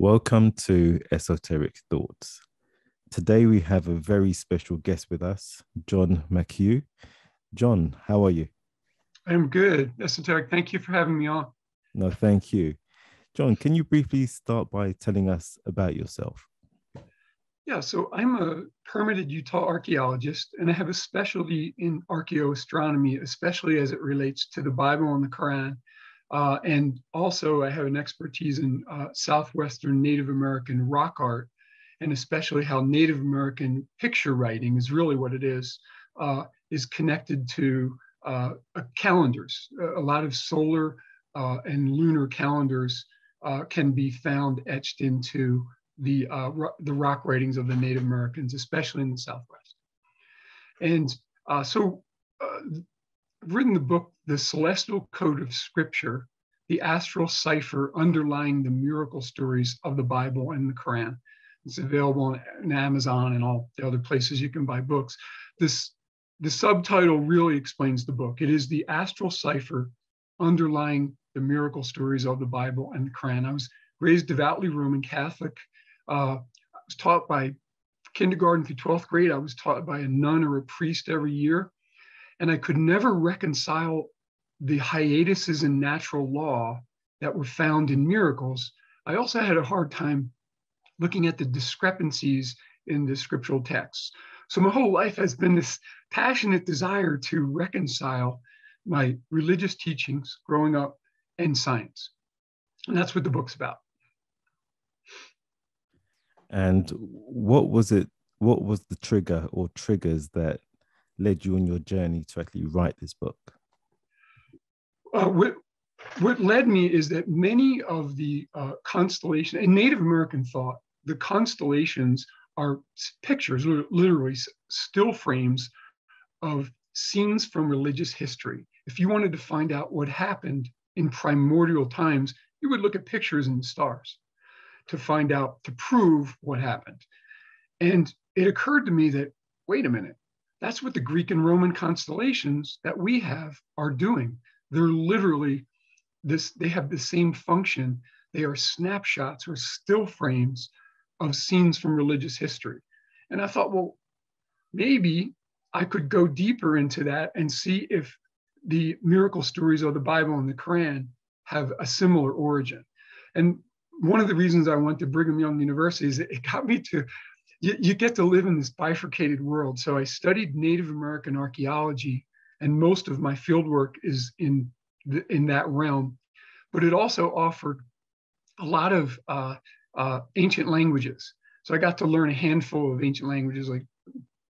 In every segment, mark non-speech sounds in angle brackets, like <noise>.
Welcome to Esoteric Thoughts. Today we have a very special guest with us, John McHugh. John, how are you? I'm good. Esoteric, thank you for having me on. No, thank you. John, can you briefly start by telling us about yourself? Yeah, so I'm a permitted Utah archaeologist, and I have a specialty in archaeoastronomy, especially as it relates to the Bible and the Quran uh, and also, I have an expertise in uh, Southwestern Native American rock art, and especially how Native American picture writing is really what it is, uh, is connected to uh, calendars. A lot of solar uh, and lunar calendars uh, can be found etched into the, ro- the rock writings of the Native Americans, especially in the Southwest. And so I've written the book, The Celestial Code of Scripture, the astral cipher underlying the miracle stories of the Bible and the Quran. It's available on Amazon and all the other places you can buy books. This the subtitle really explains the book. It is the astral cipher underlying the miracle stories of the Bible and the Quran. I was raised devoutly Roman Catholic. Uh, I was taught by kindergarten through 12th grade. I was taught by a nun or a priest every year. And I could never reconcile the hiatuses in natural law that were found in miracles. I also had a hard time looking at the discrepancies in the scriptural texts. So my whole life has been this passionate desire to reconcile my religious teachings growing up and science. And that's what the book's about. And what was it? What was the trigger or triggers that led you on your journey to actually write this book? Uh, what, what led me is that many of the uh, constellations in Native American thought, the constellations are pictures, literally still frames of scenes from religious history. If you wanted to find out what happened in primordial times, you would look at pictures in the stars to find out, to prove what happened. And it occurred to me that, wait a minute, that's what the Greek and Roman constellations that we have are doing. They're literally this, they have the same function. They are snapshots or still frames of scenes from religious history. And I thought, well, maybe I could go deeper into that and see if the miracle stories of the Bible and the Quran have a similar origin. And one of the reasons I went to Brigham Young University is it got me to you, you get to live in this bifurcated world. So I studied Native American archaeology, and most of my fieldwork is in the, in that realm. But it also offered a lot of uh, uh, ancient languages. So I got to learn a handful of ancient languages like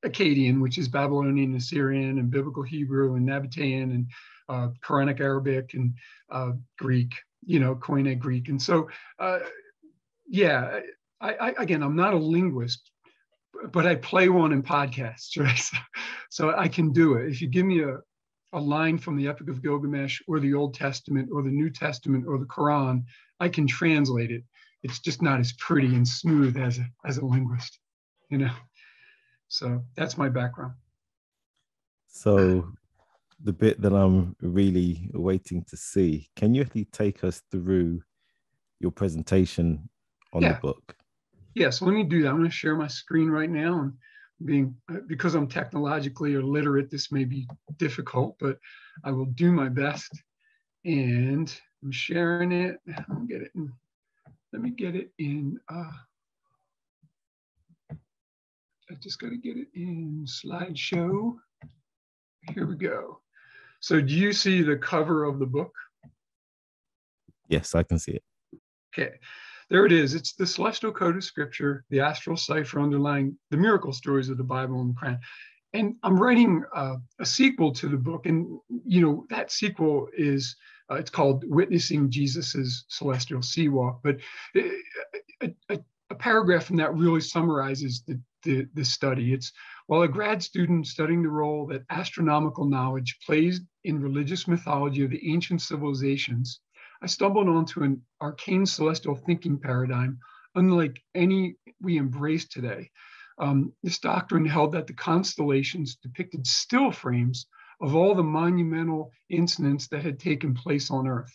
Akkadian, which is Babylonian, Assyrian, and Biblical Hebrew, and Nabatean, and uh, Quranic Arabic, and uh, Greek, you know, Koine Greek. And so, uh, yeah, I, I, again, I'm not a linguist, but I play one in podcasts, <laughs> right? So, so, I can do it. If you give me a, a line from the Epic of Gilgamesh or the Old Testament or the New Testament or the Quran, I can translate it. It's just not as pretty and smooth as a, as a linguist, you know? So that's my background. So the bit that I'm really waiting to see, can you actually take us through your presentation on yeah. the book? Yes, let me do that. I'm going to share my screen right now. And being uh, because I'm technologically illiterate, this may be difficult, but I will do my best. And I'm sharing it. I'll get it in. Let me get it in. Uh, I just got to get it in slideshow. Here we go. So, do you see the cover of the book? Yes, I can see it. Okay there it is. It's the celestial code of scripture, the astral cipher underlying the miracle stories of the Bible and the Quran. And I'm writing uh, a sequel to the book, and you know that sequel is uh, it's called "Witnessing Jesus's Celestial Sea Walk." But uh, a, a, a paragraph from that really summarizes the, the, the study. It's while a grad student studying the role that astronomical knowledge plays in religious mythology of the ancient civilizations, I stumbled onto an arcane celestial thinking paradigm, unlike any we embrace today. Um, this doctrine held that the constellations depicted still frames of all the monumental incidents that had taken place on Earth.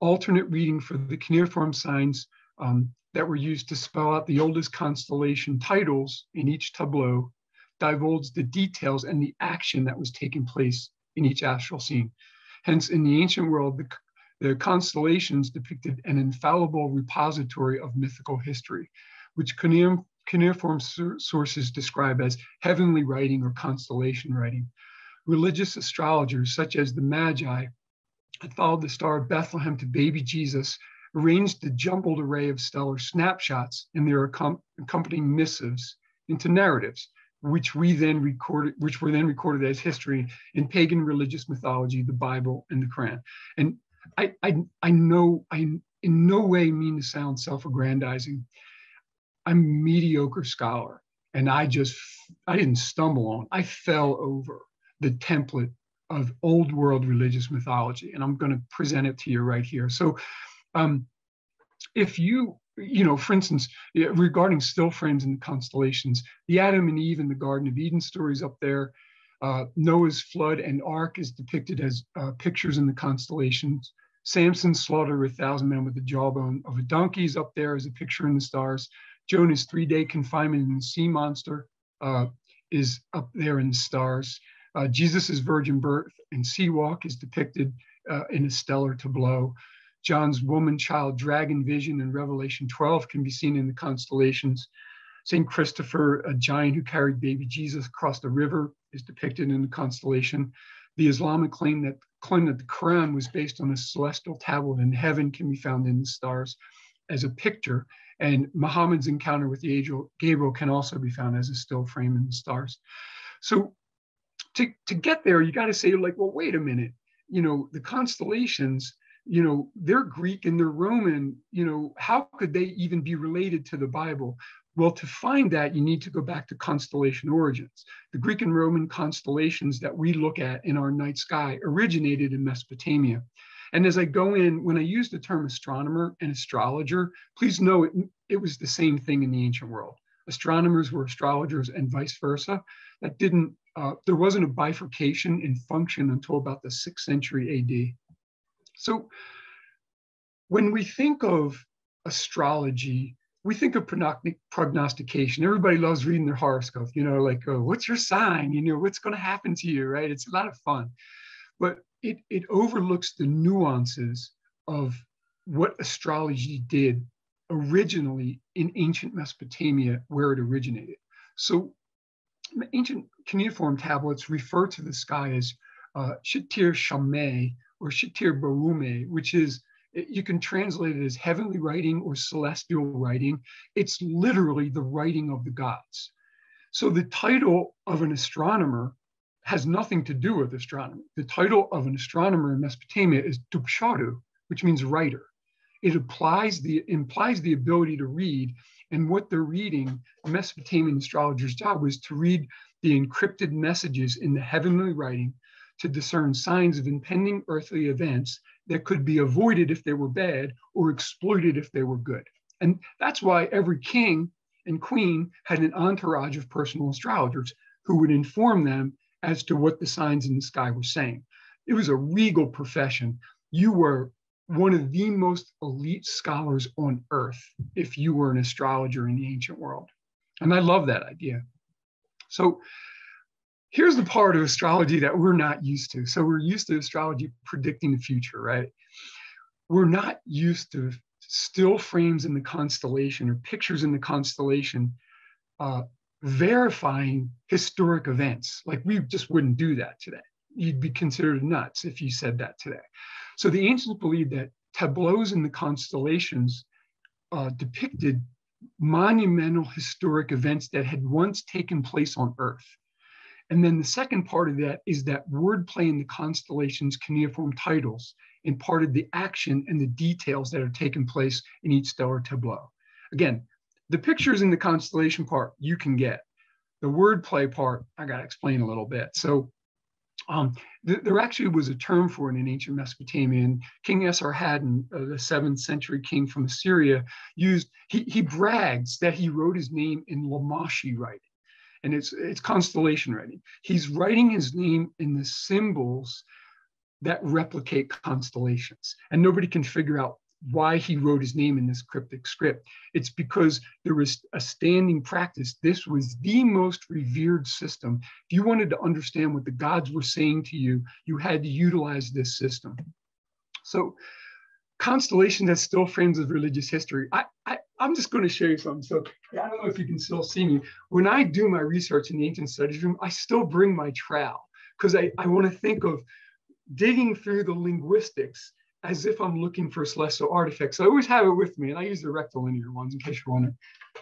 Alternate reading for the cuneiform signs um, that were used to spell out the oldest constellation titles in each tableau divulged the details and the action that was taking place in each astral scene. Hence, in the ancient world, the, the constellations depicted an infallible repository of mythical history, which cuneiform sources describe as heavenly writing or constellation writing. Religious astrologers, such as the Magi, had followed the star of Bethlehem to baby Jesus, arranged the jumbled array of stellar snapshots and their accompanying missives into narratives, which we then recorded, which were then recorded as history in pagan religious mythology, the Bible and the Quran. And I, I, I know I in no way mean to sound self-aggrandizing. I'm a mediocre scholar, and I just I didn't stumble on. I fell over the template of old world religious mythology, and I'm going to present it to you right here. So, um, if you you know, for instance, regarding still frames the constellations, the Adam and Eve in the Garden of Eden stories up there, uh, Noah's flood and ark is depicted as uh, pictures in the constellations. Samson's slaughter a thousand men with the jawbone of a donkey is up there as a picture in the stars. Jonah's three-day confinement in the sea monster uh, is up there in the stars. Uh, Jesus's virgin birth and sea walk is depicted uh, in a stellar tableau. John's woman child dragon vision in Revelation 12 can be seen in the constellations. St. Christopher, a giant who carried baby Jesus across the river, is depicted in the constellation. The Islamic claim that claim that the Quran was based on a celestial tablet in heaven can be found in the stars as a picture. And Muhammad's encounter with the angel Gabriel can also be found as a still frame in the stars. So to, to get there, you got to say, like, well, wait a minute. You know, the constellations you know, they're Greek and they're Roman, you know, how could they even be related to the Bible? Well, to find that, you need to go back to constellation origins. The Greek and Roman constellations that we look at in our night sky originated in Mesopotamia. And as I go in, when I use the term astronomer and astrologer, please know it, it was the same thing in the ancient world. Astronomers were astrologers and vice versa. That didn't, uh, there wasn't a bifurcation in function until about the sixth century AD. So when we think of astrology, we think of prognostication. Everybody loves reading their horoscope, you know, like, oh, what's your sign? You know, what's going to happen to you, right? It's a lot of fun. But it, it overlooks the nuances of what astrology did originally in ancient Mesopotamia, where it originated. So ancient cuneiform tablets refer to the sky as uh, Shitir Shamay, or Shitir Barume, which is you can translate it as heavenly writing or celestial writing. It's literally the writing of the gods. So the title of an astronomer has nothing to do with astronomy. The title of an astronomer in Mesopotamia is Dupsharu, which means writer. It applies the implies the ability to read, and what they're reading, Mesopotamian astrologer's job was to read the encrypted messages in the heavenly writing to discern signs of impending earthly events that could be avoided if they were bad or exploited if they were good. And that's why every king and queen had an entourage of personal astrologers who would inform them as to what the signs in the sky were saying. It was a regal profession. You were one of the most elite scholars on earth if you were an astrologer in the ancient world. And I love that idea. So here's the part of astrology that we're not used to. So we're used to astrology predicting the future, right? We're not used to still frames in the constellation or pictures in the constellation uh, verifying historic events. Like we just wouldn't do that today. You'd be considered nuts if you said that today. So the ancients believed that tableaus in the constellations uh, depicted monumental historic events that had once taken place on Earth. And then the second part of that is that wordplay in the constellations cuneiform titles imparted the action and the details that are taking place in each stellar tableau. Again, the pictures in the constellation part you can get. The wordplay part, I got to explain a little bit. So um, th there actually was a term for it in ancient Mesopotamia. And King Esarhaddon, uh, the seventh century king from Assyria, used, he, he brags that he wrote his name in Lamashi writing and it's it's constellation writing. He's writing his name in the symbols that replicate constellations, and nobody can figure out why he wrote his name in this cryptic script. It's because there was a standing practice. This was the most revered system. If you wanted to understand what the gods were saying to you, you had to utilize this system. So constellation that's still frames of religious history. I, I, I'm just going to show you something. So I don't know if you can still see me. When I do my research in the ancient studies room, I still bring my trowel because I, I want to think of digging through the linguistics as if I'm looking for celestial artifacts. So I always have it with me, and I use the rectilinear ones in case you're wondering.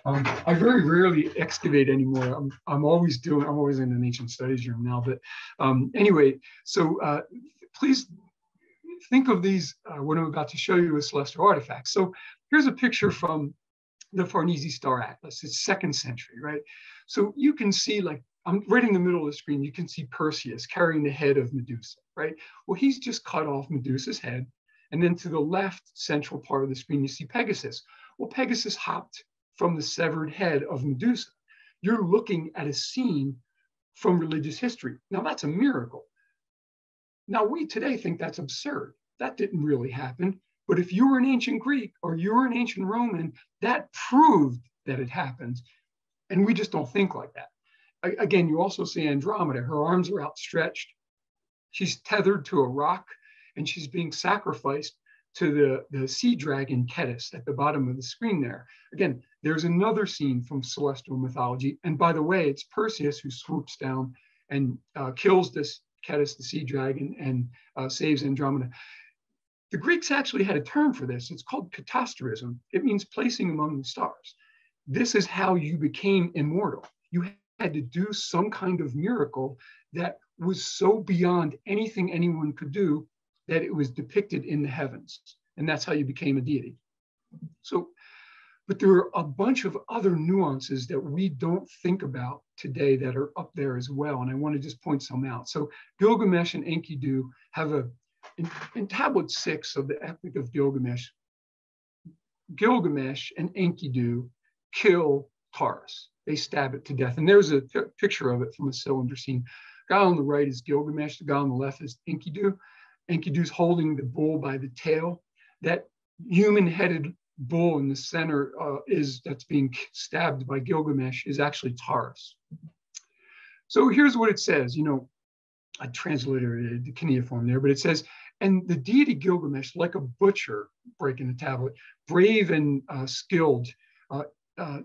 Um, I very rarely excavate anymore. I'm, I'm always doing, I'm always in an ancient studies room now. But um, anyway, so uh, please think of these, uh, what I'm about to show you as celestial artifacts. So here's a picture from the Farnese Star Atlas. It's second century, right? So you can see like, I'm right in the middle of the screen, you can see Perseus carrying the head of Medusa, right? Well, he's just cut off Medusa's head. And then to the left central part of the screen, you see Pegasus. Well, Pegasus hopped from the severed head of Medusa. You're looking at a scene from religious history. Now, that's a miracle. Now, we today think that's absurd. That didn't really happen. But if you were an ancient Greek or you were an ancient Roman, that proved that it happened. And we just don't think like that. Again, you also see Andromeda. Her arms are outstretched. She's tethered to a rock and she's being sacrificed to the, the sea dragon Ketis at the bottom of the screen there. Again, there's another scene from celestial mythology. And by the way, it's Perseus who swoops down and uh, kills this Ketis, the sea dragon, and uh, saves Andromeda. The Greeks actually had a term for this. It's called katasterism. It means placing among the stars. This is how you became immortal. You had to do some kind of miracle that was so beyond anything anyone could do that it was depicted in the heavens. And that's how you became a deity. So but there are a bunch of other nuances that we don't think about today that are up there as well. And I want to just point some out. So Gilgamesh and Enkidu have a, in, in tablet six of the Epic of Gilgamesh, Gilgamesh and Enkidu kill Taurus. They stab it to death. And there's a picture of it from a cylinder scene. The guy on the right is Gilgamesh. The guy on the left is Enkidu. Enkidu's holding the bull by the tail. That human-headed bull in the center uh, is that's being stabbed by Gilgamesh is actually Taurus. So here's what it says. You know, I translated the cuneiform there, but it says, and the deity Gilgamesh, like a butcher breaking the tablet, brave and uh, skilled, uh, uh,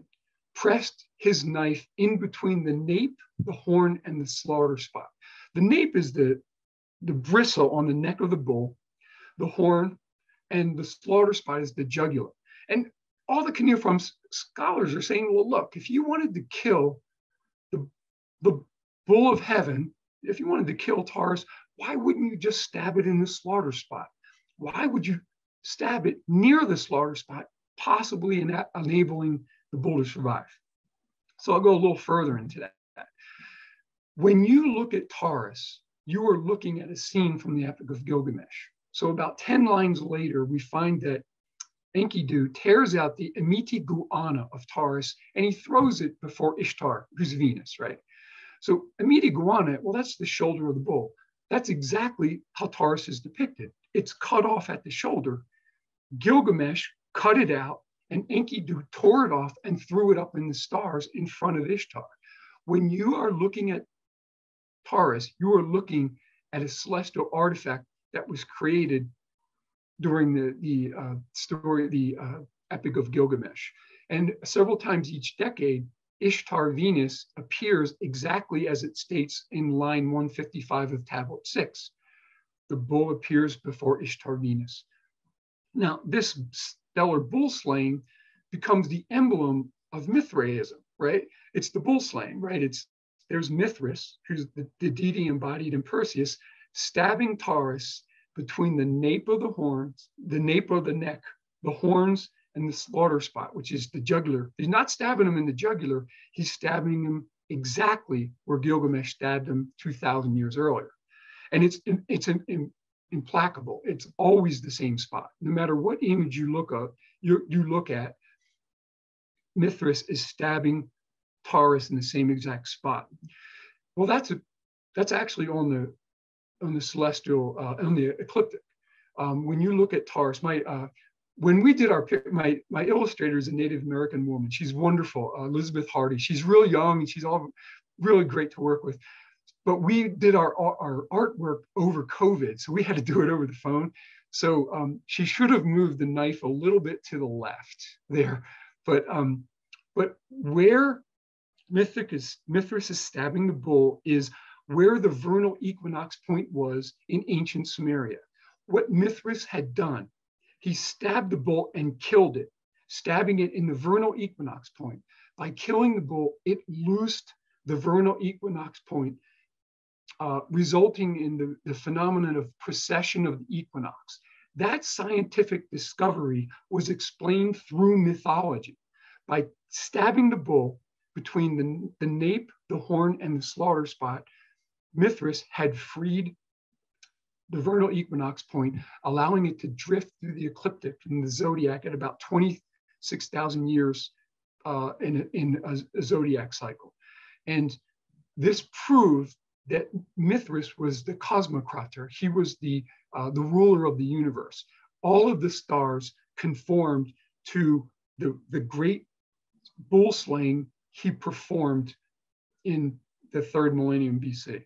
pressed his knife in between the nape, the horn, and the slaughter spot. The nape is the, the bristle on the neck of the bull, the horn, and the slaughter spot is the jugular. And all the cuneiform scholars are saying, well, look, if you wanted to kill the, the bull of heaven, if you wanted to kill Taurus, why wouldn't you just stab it in the slaughter spot? Why would you stab it near the slaughter spot, possibly enabling the bull to survive? So I'll go a little further into that. When you look at Taurus, you are looking at a scene from the Epic of Gilgamesh. So about 10 lines later, we find that Enkidu tears out the Amiti Guana of Taurus and he throws it before Ishtar, who's Venus, right? So Amiti Guana, well, that's the shoulder of the bull. That's exactly how Taurus is depicted. It's cut off at the shoulder. Gilgamesh cut it out, and Enkidu tore it off and threw it up in the stars in front of Ishtar. When you are looking at Taurus, you are looking at a celestial artifact that was created during the, the uh, story, the uh, Epic of Gilgamesh. And several times each decade, Ishtar Venus appears exactly as it states in line 155 of Tablet 6. The bull appears before Ishtar Venus. Now, this stellar bull slaying becomes the emblem of Mithraism, right? It's the bull slaying, right? It's there's Mithras, who's the, the deity embodied in Perseus, stabbing Taurus between the nape of the horns, the nape of the neck, the horns, and the slaughter spot, which is the jugular. He's not stabbing him in the jugular, he's stabbing him exactly where Gilgamesh stabbed him 2,000 years earlier. And it's, it's an, an implacable. It's always the same spot. No matter what image you look at, you, you look at, Mithras is stabbing Taurus in the same exact spot. Well, that's a that's actually on the on the celestial, uh, on the ecliptic. Um, when you look at Taurus, my uh, when we did our my my illustrator is a Native American woman. She's wonderful, uh, Elizabeth Hardy. She's real young and she's all really great to work with. But we did our our artwork over COVID, so we had to do it over the phone. So um, she should have moved the knife a little bit to the left there, but um, but where Mithras is, Mithras is stabbing the bull is where the vernal equinox point was in ancient Sumeria. What Mithras had done he stabbed the bull and killed it, stabbing it in the vernal equinox point. By killing the bull, it loosed the vernal equinox point, uh, resulting in the, the phenomenon of precession of the equinox. That scientific discovery was explained through mythology. By stabbing the bull between the, the nape, the horn, and the slaughter spot, Mithras had freed the vernal equinox point, allowing it to drift through the ecliptic in the zodiac at about 26,000 years uh, in, in a, a, zodiac cycle. And this proved that Mithras was the cosmocrator. He was the, uh, the ruler of the universe. All of the stars conformed to the, the great bull slaying he performed in the third millennium BC.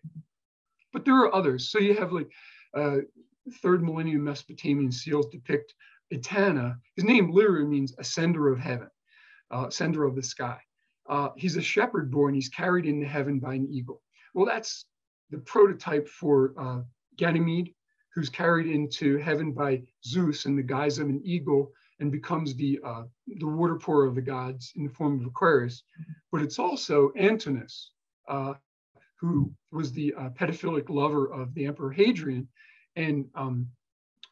But there are others. So you have like uh, third millennium Mesopotamian seals depict Etana. His name literally means ascender of heaven, uh, ascender of the sky. Uh, he's a shepherd boy and he's carried into heaven by an eagle. Well, that's the prototype for uh, Ganymede, who's carried into heaven by Zeus in the guise of an eagle and becomes the, uh, the water pourer of the gods in the form of Aquarius. But it's also Antinous, uh, who was the uh, pedophilic lover of the Emperor Hadrian, and um,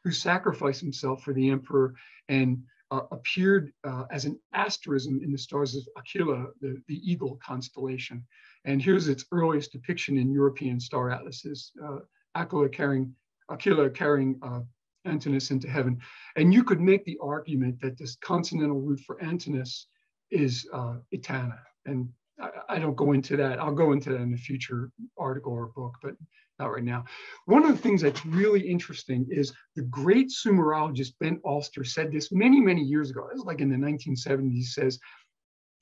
who sacrificed himself for the emperor and uh, appeared uh, as an asterism in the stars of Aquila, the, the eagle constellation. And here's its earliest depiction in European star atlases, uh, Aquila carrying, Aquila carrying uh, Antinous into heaven. And you could make the argument that this consonantal root for Antinous is uh, Etana. And I, don't go into that. I'll go into that in a future article or book, but not right now. One of the things that's really interesting is the great Sumerologist Bendt Alster said this many, many years ago. It was like in the 1970s. He says,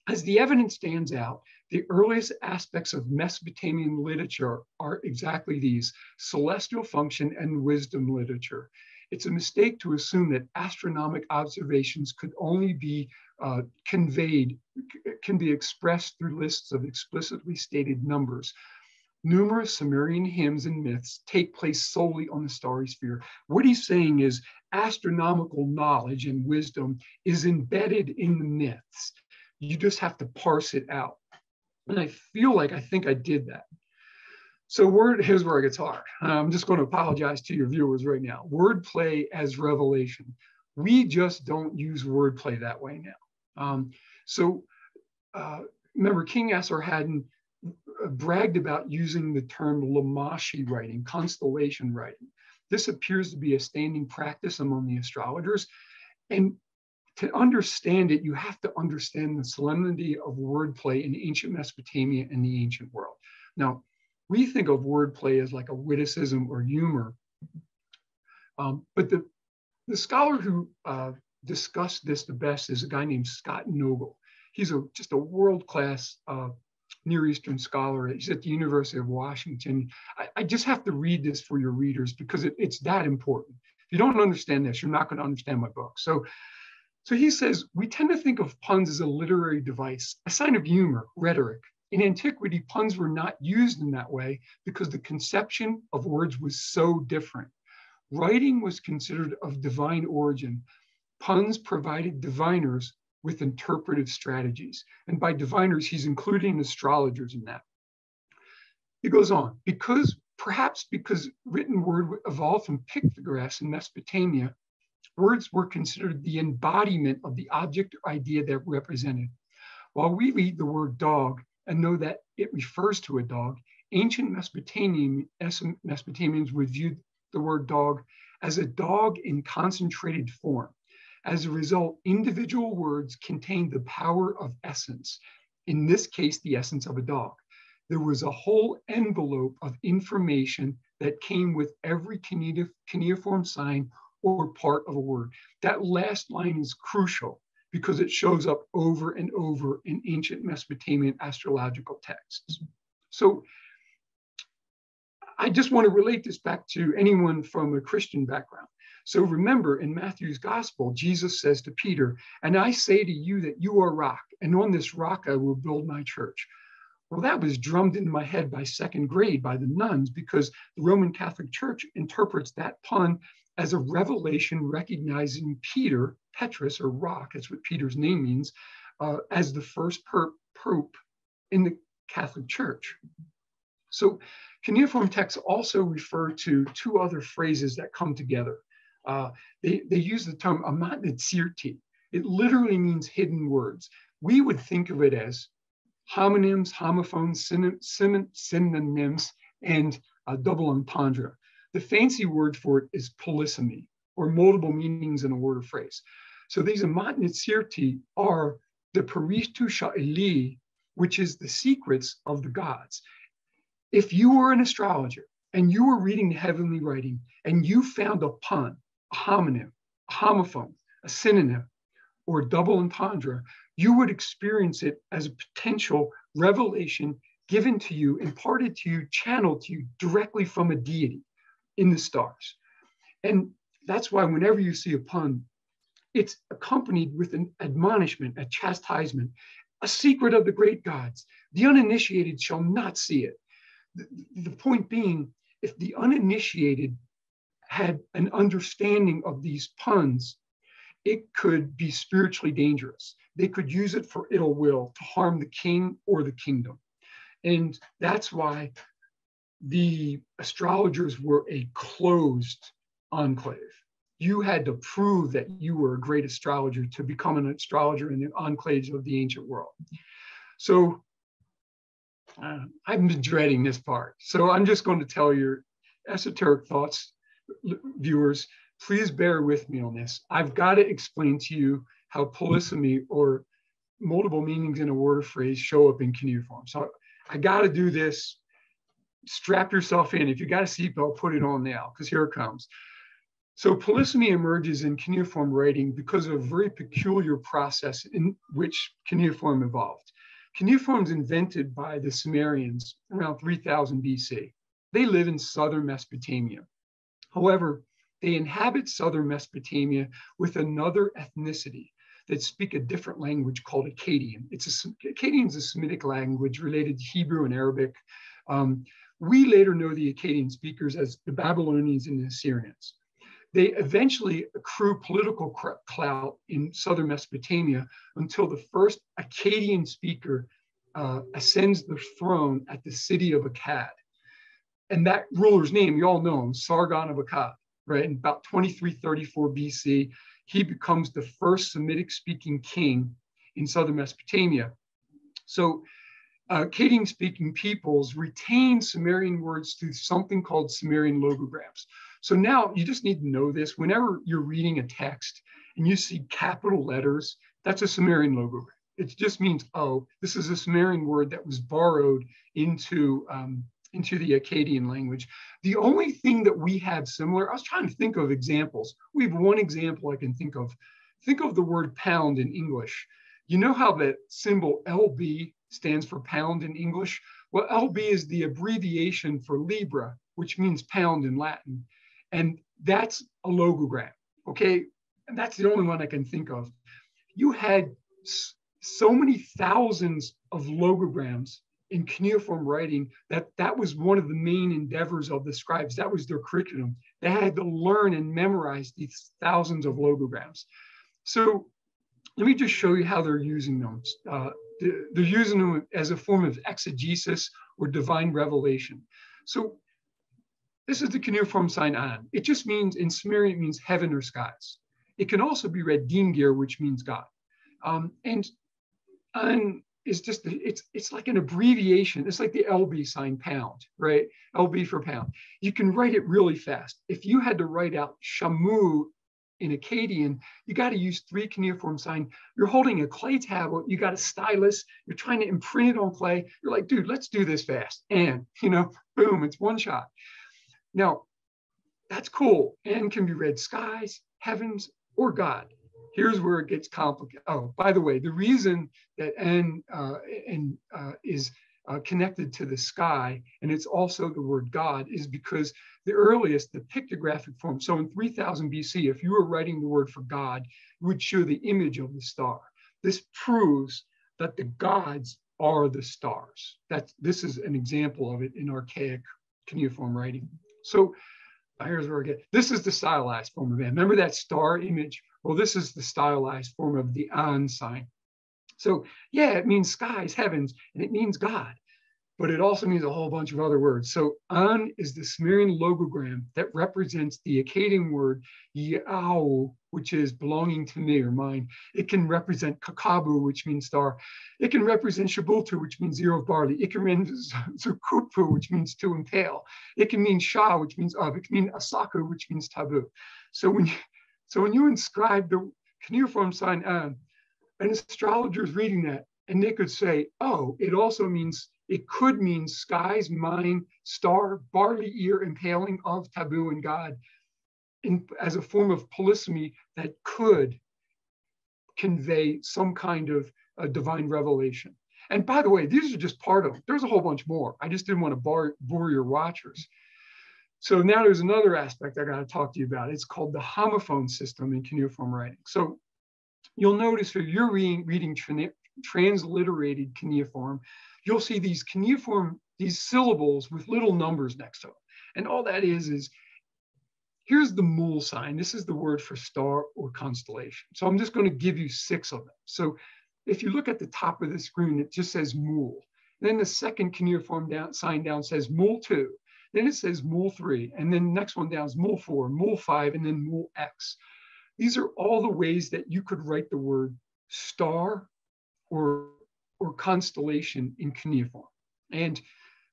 as the evidence stands out, the earliest aspects of Mesopotamian literature are exactly these celestial function and wisdom literature. It's a mistake to assume that astronomic observations could only be uh, conveyed, can be expressed through lists of explicitly stated numbers. Numerous Sumerian hymns and myths take place solely on the starry sphere. What he's saying is astronomical knowledge and wisdom is embedded in the myths. You just have to parse it out. And I feel like I think I did that. So word, here's where it gets hard. I'm just going to apologize to your viewers right now. Wordplay as revelation. We just don't use wordplay that way now. Um, so uh, remember, King Esarhaddon bragged about using the term Lamashi writing, constellation writing. This appears to be a standing practice among the astrologers. And to understand it, you have to understand the solemnity of wordplay in ancient Mesopotamia and the ancient world. Now, we think of wordplay as like a witticism or humor. Um, but the, the scholar who uh, discussed this the best is a guy named Scott Noegel. He's a, just a world-class uh, Near Eastern scholar. He's at the University of Washington. I, I just have to read this for your readers because it, it's that important. If you don't understand this, you're not going to understand my book. So, so he says, we tend to think of puns as a literary device, a sign of humor, rhetoric. In antiquity, puns were not used in that way because the conception of words was so different. Writing was considered of divine origin. Puns provided diviners with interpretive strategies. And by diviners, he's including astrologers in that. He goes on, because perhaps because written word evolved from pictographs in Mesopotamia, words were considered the embodiment of the object or idea that represented. While we read the word dog and know that it refers to a dog, ancient Mesopotamian, Mesopotamians would view the word dog as a dog in concentrated form. As a result, individual words contain the power of essence, in this case, the essence of a dog. There was a whole envelope of information that came with every cuneiform sign or part of a word. That last line is crucial because it shows up over and over in ancient Mesopotamian astrological texts. So I just want to relate this back to anyone from a Christian background. So remember in Matthew's gospel, Jesus says to Peter, And I say to you that you are rock, and on this rock I will build my church. Well, that was drummed into my head by second grade by the nuns because the Roman Catholic Church interprets that pun as a revelation recognizing Peter, Petrus, or rock, that's what Peter's name means, uh, as the first pope in the Catholic Church. So cuneiform texts also refer to two other phrases that come together. Uh, they, they use the term amatnatsirti. It literally means hidden words. We would think of it as homonyms, homophones, synonyms, and a double entendre. The fancy word for it is polysemy, or multiple meanings in a word or phrase. So these amatnatsirti are the Paristu Sha'ili, which is the secrets of the gods. If you were an astrologer and you were reading the heavenly writing and you found a pun, a homonym, a homophone, a synonym, or a double entendre, you would experience it as a potential revelation given to you, imparted to you, channeled to you directly from a deity in the stars. And that's why whenever you see a pun, it's accompanied with an admonishment, a chastisement, a secret of the great gods. The uninitiated shall not see it. The, the point being, if the uninitiated had an understanding of these puns, it could be spiritually dangerous. They could use it for ill will to harm the king or the kingdom. And that's why the astrologers were a closed enclave. You had to prove that you were a great astrologer to become an astrologer in the enclaves of the ancient world. So uh, I've been dreading this part. So I'm just going to tell your esoteric thoughts viewers, please bear with me on this. I've got to explain to you how polysemy or multiple meanings in a word or phrase show up in cuneiform. So I got to do this. Strap yourself in. If you got a seatbelt, put it on now because here it comes. So polysemy emerges in cuneiform writing because of a very peculiar process in which cuneiform evolved. Cuneiform is invented by the Sumerians around 3000 BC. They live in southern Mesopotamia. However, they inhabit southern Mesopotamia with another ethnicity that speak a different language called Akkadian. It's a, Akkadian is a Semitic language related to Hebrew and Arabic. Um, we later know the Akkadian speakers as the Babylonians and the Assyrians. They eventually accrue political clout in southern Mesopotamia until the first Akkadian speaker uh, ascends the throne at the city of Akkad and that ruler's name, you all know him, Sargon of Akkad, right? In about 2334 BC, he becomes the first Semitic speaking king in southern Mesopotamia. So, uh, Akkadian speaking peoples retain Sumerian words through something called Sumerian logograms. So now you just need to know this. Whenever you're reading a text and you see capital letters, that's a Sumerian logogram. It just means, oh, this is a Sumerian word that was borrowed into um, into the Akkadian language. The only thing that we have similar, I was trying to think of examples. We have one example I can think of. Think of the word pound in English. You know how that symbol LB stands for pound in English? Well, LB is the abbreviation for Libra, which means pound in Latin. And that's a logogram, okay? And that's the only one I can think of. You had so many thousands of logograms in cuneiform writing that that was one of the main endeavors of the scribes. That was their curriculum. They had to learn and memorize these thousands of logograms. So let me just show you how they're using them. Uh, they're using them as a form of exegesis or divine revelation. So this is the cuneiform sign An. It just means, in Sumerian, it means heaven or skies. It can also be read Dingir, which means God. Um, and An is just it's it's like an abbreviation. It's like the LB sign pound, right? LB for pound. You can write it really fast. If you had to write out Shamu in Akkadian, you got to use three cuneiform sign. You're holding a clay tablet, you got a stylus, you're trying to imprint it on clay. You're like, dude, let's do this fast. And <laughs> you know, boom, it's one shot. Now, that's cool. And can be read skies, heavens, or God. Here's where it gets complicated. Oh, by the way, the reason that An uh, and uh, is uh, connected to the sky, and it's also the word God, is because the earliest, the pictographic form. So in 3000 BC, if you were writing the word for God, you would show the image of the star. This proves that the gods are the stars. That's this is an example of it in archaic cuneiform writing. So here's where I get this is the stylized form of An. Remember that star image? Well, this is the stylized form of the An sign. So yeah, it means skies, heavens, and it means God but it also means a whole bunch of other words. So An is the Sumerian logogram that represents the Akkadian word Yao, which is belonging to me or mine. It can represent Kakabu, which means star. It can represent Shabultu, which means ear of barley. It can mean <laughs> Zukupu, which means to impale. It can mean Shah, which means of. It can mean Asaku, which means taboo. So when you, so when you inscribe the cuneiform sign An, an astrologer is reading that, and they could say, oh, it also means it could mean skies, mine, star, barley ear, impaling of taboo and God in, as a form of polysemy that could convey some kind of uh, divine revelation. And by the way, these are just part of, there's a whole bunch more. I just didn't want to bar, bore your watchers. So now there's another aspect I got to talk to you about. It's called the homophone system in cuneiform writing. So you'll notice if you're reading, reading transliterated cuneiform, you'll see these cuneiform, these syllables with little numbers next to them. And all that is, is here's the mul sign. This is the word for star or constellation. So I'm just going to give you six of them. So if you look at the top of the screen, it just says mul. Then the second cuneiform down, sign down says mul 2. Then it says mul 3. And then the next one down is mul 4, mul 5, and then mul x. These are all the ways that you could write the word star or or constellation in cuneiform. And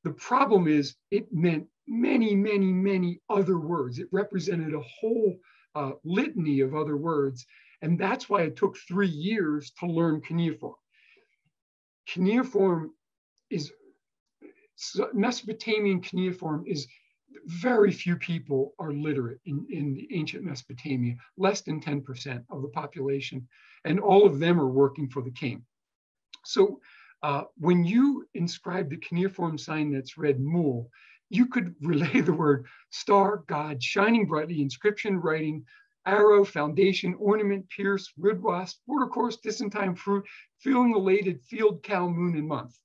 the problem is it meant many, many, many other words. It represented a whole uh, litany of other words. And that's why it took three years to learn cuneiform. Cuneiform is, Mesopotamian cuneiform is, very few people are literate in, in ancient Mesopotamia, less than 10% of the population. And all of them are working for the king. So uh, when you inscribe the cuneiform sign that's read mul, you could <laughs> relay the word star, God, shining brightly, inscription, writing, arrow, foundation, ornament, pierce, wood wasp, border course, time fruit, feeling elated, field, cow, moon, and month.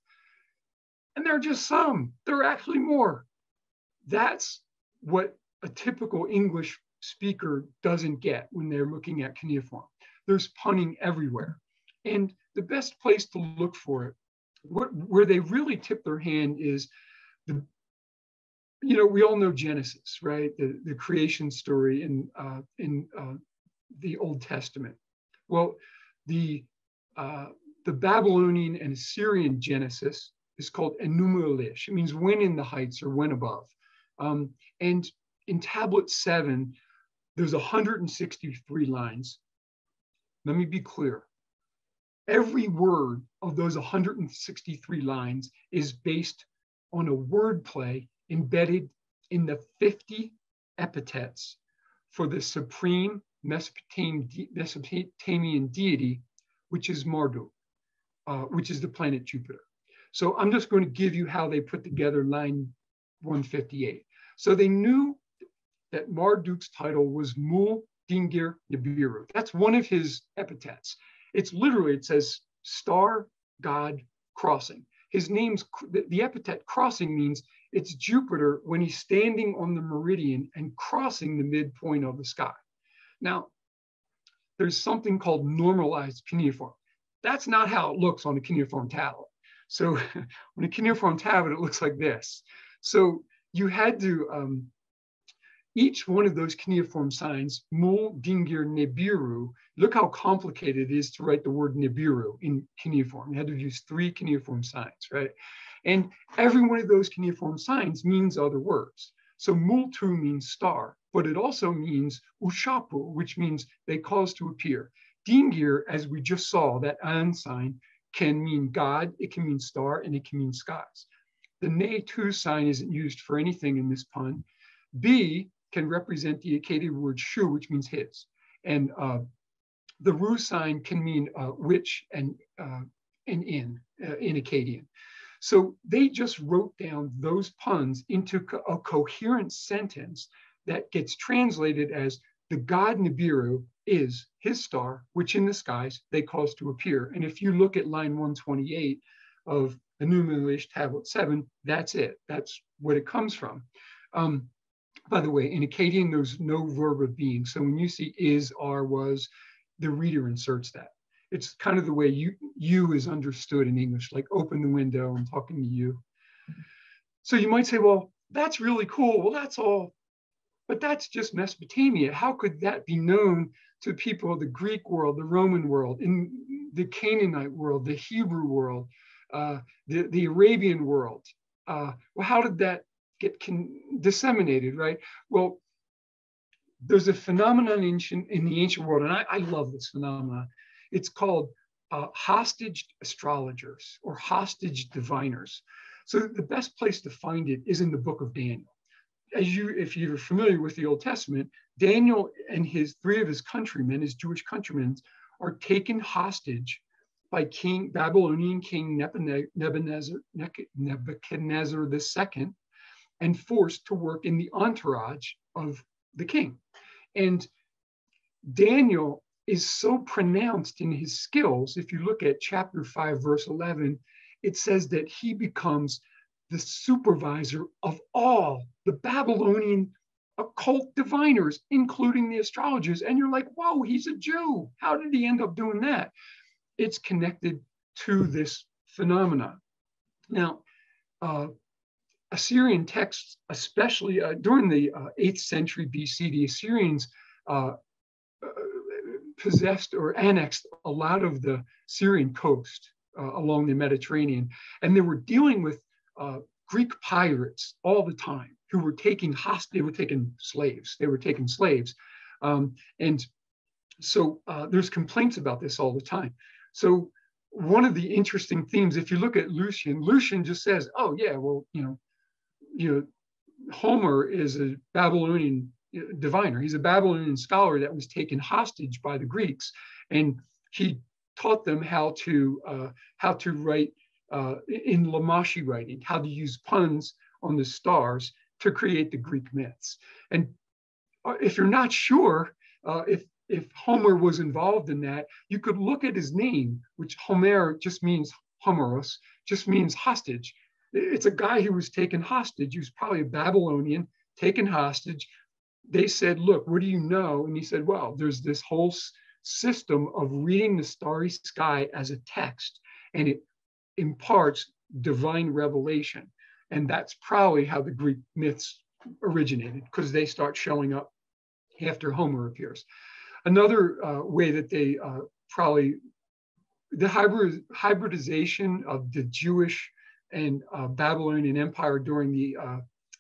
And there are just some, there are actually more. That's what a typical English speaker doesn't get when they're looking at cuneiform. There's punning everywhere. And the best place to look for it, what, where they really tip their hand is the, you know, we all know Genesis, right? The, the creation story in, uh, in uh, the Old Testament. Well, the, uh, the Babylonian and Assyrian Genesis is called Enuma Elish. It means when in the heights or when above. Um, and in tablet seven, there's 163 lines. Let me be clear. Every word of those 163 lines is based on a wordplay embedded in the 50 epithets for the supreme Mesopotamian deity, which is Marduk, uh, which is the planet Jupiter. So I'm just going to give you how they put together line 158. So they knew that Marduk's title was Mul Dingir Nibiru. That's one of his epithets. It's literally, it says star god crossing. His name's, the, the epithet crossing means it's Jupiter when he's standing on the meridian and crossing the midpoint of the sky. Now, there's something called normalized cuneiform. That's not how it looks on a cuneiform tablet. So <laughs> on a cuneiform tablet, it looks like this. So you had to um, each one of those cuneiform signs, Mul, Dingir, Nibiru, look how complicated it is to write the word Nibiru in cuneiform. You had to use three cuneiform signs, right? And every one of those cuneiform signs means other words. So Multu means star, but it also means Ushapu, which means they cause to appear. Dingir, as we just saw, that An sign can mean God, it can mean star, and it can mean skies. The Ne2 sign isn't used for anything in this pun. B can represent the Akkadian word shu, which means his. And uh, the Ru sign can mean uh, which and, uh, and in, uh, in Akkadian. So they just wrote down those puns into co a coherent sentence that gets translated as the god Nibiru is his star, which in the skies they cause to appear. And if you look at line 128 of Enuma Elish Tablet 7, that's it. That's what it comes from. Um, by the way, in Akkadian, there's no verb of being. So when you see is, are, was, the reader inserts that. It's kind of the way you, you is understood in English, like open the window, I'm talking to you. So you might say, well, that's really cool. Well, that's all but that's just Mesopotamia. How could that be known to people of the Greek world, the Roman world, in the Canaanite world, the Hebrew world, uh, the, the Arabian world? Uh, well, how did that get disseminated, right? Well, there's a phenomenon in, in the ancient world, and I, I, love this phenomenon. It's called uh, hostage astrologers or hostage diviners. So the best place to find it is in the book of Daniel as you, if you're familiar with the Old Testament, Daniel and his three of his countrymen, his Jewish countrymen, are taken hostage by King Babylonian King Nebuchadnezzar, II and forced to work in the entourage of the king. And Daniel is so pronounced in his skills. If you look at chapter 5, verse 11, it says that he becomes the supervisor of all the Babylonian occult diviners, including the astrologers. And you're like, whoa, he's a Jew. How did he end up doing that? It's connected to this phenomenon. Now, uh, Assyrian texts, especially uh, during the uh, 8th century BC, the Assyrians uh, uh, possessed or annexed a lot of the Syrian coast uh, along the Mediterranean. And they were dealing with Greek pirates all the time who were taking hostage, they were taking slaves, they were taking slaves. Um, and so there's complaints about this all the time. So one of the interesting themes, if you look at Lucian, Lucian just says, oh yeah, well, you know, you know, Homer is a Babylonian uh, diviner. He's a Babylonian scholar that was taken hostage by the Greeks, and he taught them how to uh, how to write uh, in Lamashi writing, how to use puns on the stars to create the Greek myths. And uh, if you're not sure uh, if, if Homer was involved in that, you could look at his name, which Homer just means Homeros, just means hostage. It's a guy who was taken hostage. He was probably a Babylonian, taken hostage. They said, Look, what do you know? And he said, Well, there's this whole system of reading the starry sky as a text, and it imparts divine revelation. And that's probably how the Greek myths originated, because they start showing up after Homer appears. Another uh, way that they uh, probably, the hybrid, hybridization of the Jewish and uh, Babylonian Empire during the, uh,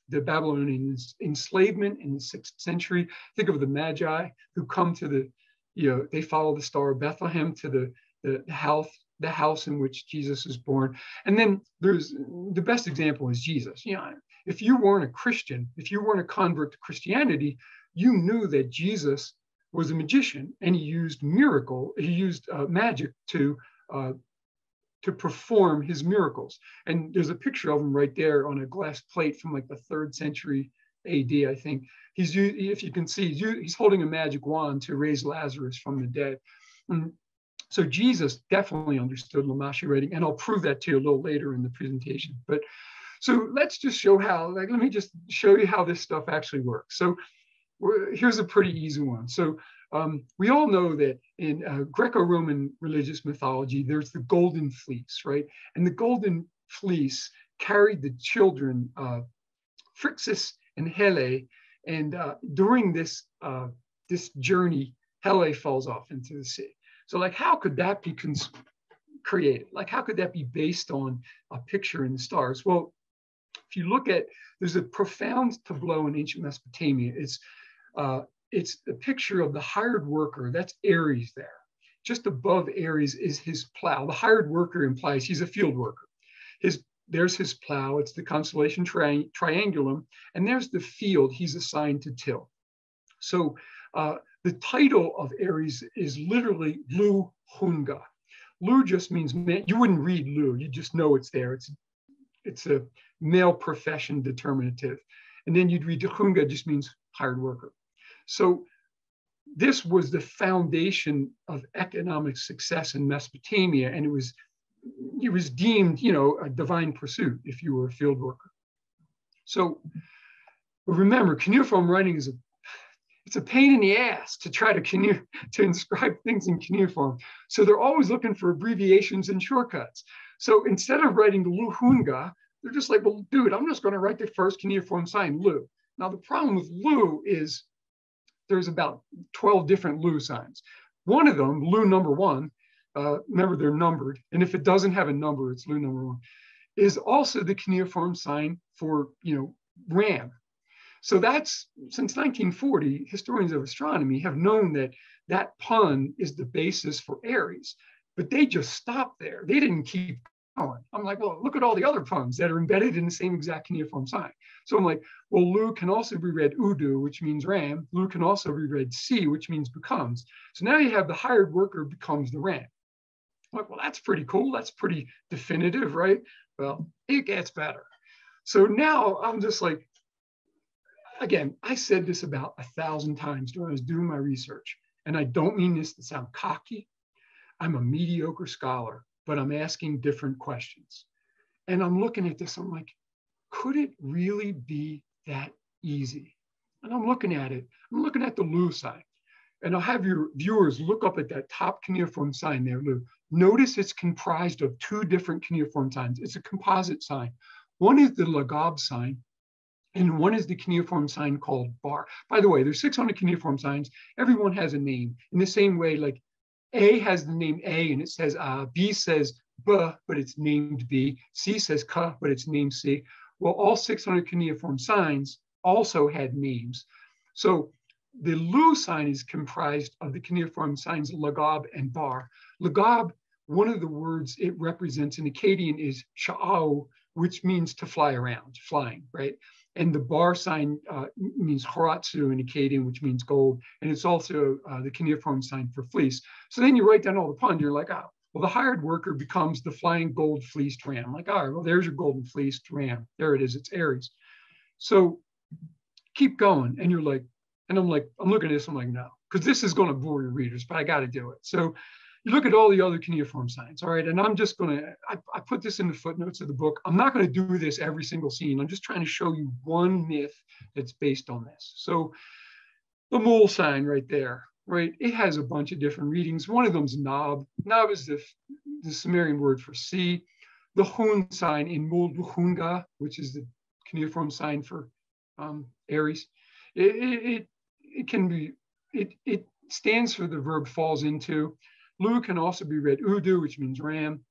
the Babylonian enslavement in the sixth century. Think of the Magi who come to the, you know, they follow the Star of Bethlehem to the, the house the house in which Jesus is born. And then there's the best example is Jesus. You know, if you weren't a Christian, if you weren't a convert to Christianity, you knew that Jesus was a magician and he used miracle, he used uh, magic to uh, to perform his miracles. And there's a picture of him right there on a glass plate from like the third century AD, I think. He's if you can see, he's holding a magic wand to raise Lazarus from the dead. And so Jesus definitely understood Lamashi writing, and I'll prove that to you a little later in the presentation. But so let's just show how, like, let me just show you how this stuff actually works. So here's a pretty easy one. So um, we all know that in uh, Greco-Roman religious mythology, there's the golden fleece, right? And the golden fleece carried the children, uh, Phrixus and Hele, and uh, during this, uh, this journey, Hele falls off into the sea. So like, how could that be created? Like, how could that be based on a picture in the stars? Well, if you look at, there's a profound tableau in ancient Mesopotamia. It's, uh, it's a picture of the hired worker. That's Aries there. Just above Aries is his plow. The hired worker implies he's a field worker. His there's his plow. It's the constellation tri- Triangulum. And there's the field he's assigned to till. So uh, the title of Aries is literally Lu Hunga. Lu just means man. You wouldn't read Lu, you just know it's there. It's it's a male profession determinative. And then you'd read Hunga just means hired worker. So this was the foundation of economic success in Mesopotamia, and it was it was deemed, you know, a divine pursuit if you were a field worker. So remember, cuneiform writing is a it's a pain in the ass to try to cuneiform, to inscribe things in cuneiform. So they're always looking for abbreviations and shortcuts. So instead of writing the Luhunga, they're just like, well, dude, I'm just going to write the first cuneiform sign, Lu. Now the problem with Lu is there's about 12 different Lu signs. One of them, Lu number one, uh, remember they're numbered, and if it doesn't have a number, it's Lu number one, is also the cuneiform sign for, you know, Ram. So that's since 1940, historians of astronomy have known that that pun is the basis for Aries, but they just stopped there. They didn't keep going. I'm like, well, look at all the other puns that are embedded in the same exact cuneiform sign. So I'm like, well, Lu can also be read Udu, which means ram. Lu can also be read Si, which means becomes. So now you have the hired worker becomes the ram. I'm like, well, that's pretty cool. That's pretty definitive, right? Well, it gets better. So now I'm just like, again, I said this about a thousand times when I was doing my research, and I don't mean this to sound cocky. I'm a mediocre scholar but I'm asking different questions. And I'm looking at this, I'm like, could it really be that easy? And I'm looking at it, I'm looking at the Lu sign. And I'll have your viewers look up at that top cuneiform sign there, Lu. Notice it's comprised of two different cuneiform signs. It's a composite sign. One is the Lagab sign, and one is the cuneiform sign called bar. By the way, there's 600 cuneiform signs. Everyone has a name. In the same way, like a has the name A and it says uh, B says B, but it's named B. C says K, but it's named C. Well, all 600 cuneiform signs also had names. So the Lu sign is comprised of the cuneiform signs Lagab and Bar. Lagab, one of the words it represents in Akkadian is Sha'au, which means to fly around, flying, right? And the bar sign uh, means horatsu in Akkadian, which means gold. And it's also uh, the cuneiform sign for fleece. So then you write down all the puns. You're like, oh, well, the hired worker becomes the flying gold fleeced ram. Like, all right, well, there's your golden fleeced ram. There it is. It's Aries. So keep going. And you're like, and I'm like, I'm looking at this. I'm like, no, because this is going to bore your readers, but I got to do it. So you look at all the other cuneiform signs, all right? And I'm just gonna, I, I put this in the footnotes of the book. I'm not gonna do this every single scene. I'm just trying to show you one myth that's based on this. So the mole sign right there, right? It has a bunch of different readings. One of them's Nob. Nob is the, the Sumerian word for sea. The Hun sign in Mulduhunga, which is the cuneiform sign for um, Aries. It, it, it, it can be, it, it stands for the verb falls into. Lu can also be read Udu, which means ram.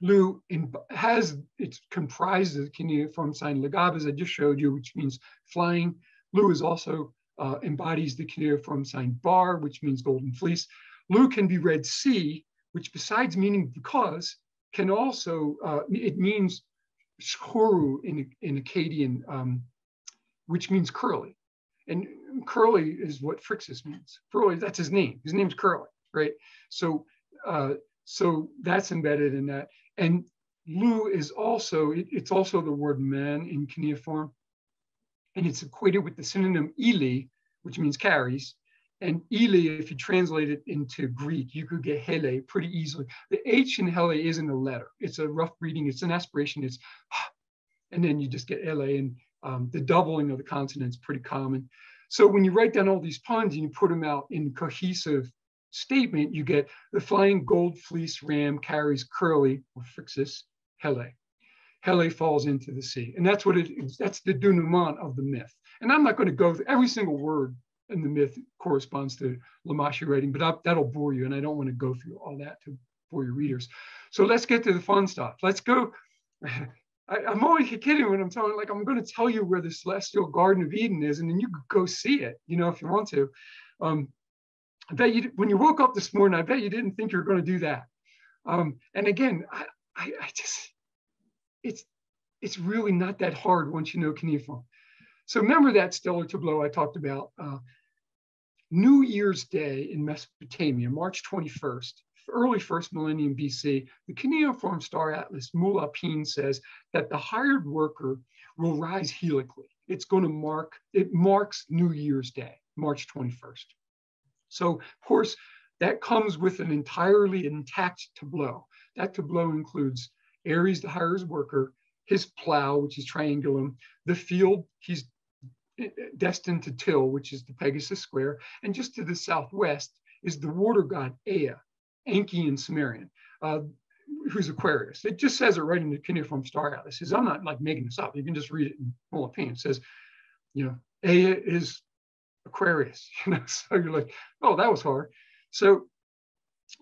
Lu in, has, it's comprised of the cuneiform sign Lagab, as I just showed you, which means flying. Lu is also uh, embodies the cuneiform sign Bar, which means golden fleece. Lu can be read Si, which besides meaning because, can also, uh, it means Shuru in, in Akkadian, um, which means curly. And curly is what Phrixus means. Curly, that's his name. His name's Curly right? So, uh, so that's embedded in that. And Lu is also, it, it's also the word man in cuneiform. And it's equated with the synonym Ili, which means carries. And Ili, if you translate it into Greek, you could get hele pretty easily. The H in hele isn't a letter. It's a rough reading. It's an aspiration. It's, and then you just get ele. And um, the doubling of the consonants pretty common. So when you write down all these puns and you put them out in cohesive statement, you get the flying gold fleece ram carries curly or Phrixus hele. Hele falls into the sea. And that's what it is. That's the denouement of the myth. And I'm not going to go through every single word in the myth corresponds to Lamashi writing, but I, that'll bore you. And I don't want to go through all that to bore your readers. So let's get to the fun stuff. Let's go. <laughs> I, am always kidding when I'm telling, like, I'm going to tell you where the celestial Garden of Eden is, and then you could go see it, you know, if you want to. Um, I bet you, when you woke up this morning, I bet you didn't think you were going to do that. Um, and again, I, I, I just, it's it's really not that hard once you know cuneiform. So remember that stellar tableau I talked about. Uh, New Year's Day in Mesopotamia, March 21st, early first millennium BC, the cuneiform star atlas Mulapin says that the hired worker will rise heliacally. It's going to mark, it marks New Year's Day, March 21st. So of course, that comes with an entirely intact tableau. That tableau includes Aries, the hired worker, his plow, which is triangulum, the field he's destined to till, which is the Pegasus Square, and just to the southwest is the water god Ea, Enki and Sumerian, uh, who's Aquarius. It just says it right in the cuneiform star atlas. It says, I'm not like making this up. You can just read it in full paint. It says, you know, Ea is Aquarius. <laughs> You know, so you're like, oh, that was hard. So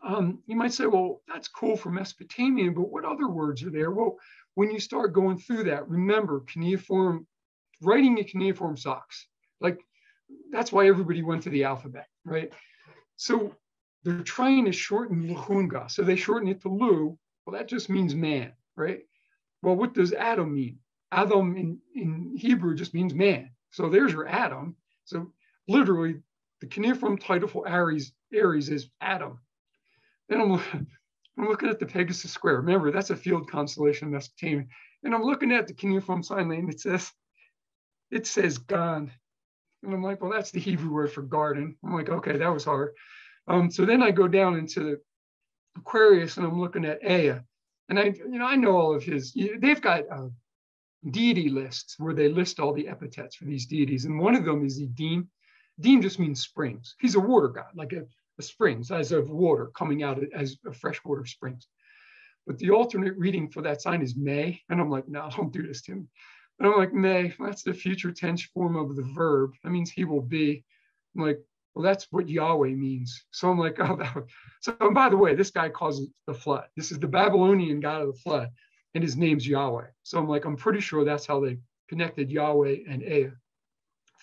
um, you might say, well, that's cool for Mesopotamian, but what other words are there? Well, when you start going through that, remember cuneiform, writing in cuneiform socks. Like that's why everybody went to the alphabet, right? So they're trying to shorten Luhunga. So they shorten it to Lu. Well, that just means man, right? Well, what does Adam mean? Adam in, in Hebrew just means man. So there's your Adam. So literally, the cuneiform title for Aries, Aries is Adam. Then I'm, <laughs> I'm looking at the Pegasus Square. Remember, that's a field constellation in Mesopotamia. And I'm looking at the cuneiform sign lane. It says, it says "gan," And I'm like, well, that's the Hebrew word for garden. I'm like, okay, that was hard. Um, so then I go down into the Aquarius and I'm looking at Ea. And I, you know, I know all of his, they've got uh, deity lists where they list all the epithets for these deities. And one of them is Edim. Edim just means springs. He's a water god, like a, a springs, as of water coming out as a freshwater springs. But the alternate reading for that sign is May. And I'm like, no, don't do this to me. And I'm like, May, that's the future tense form of the verb. That means he will be. I'm like, well, that's what Yahweh means. So I'm like, <laughs> oh, that, so and by the way, this guy causes the flood. This is the Babylonian god of the flood, and his name's Yahweh. So I'm like, I'm pretty sure that's how they connected Yahweh and Ea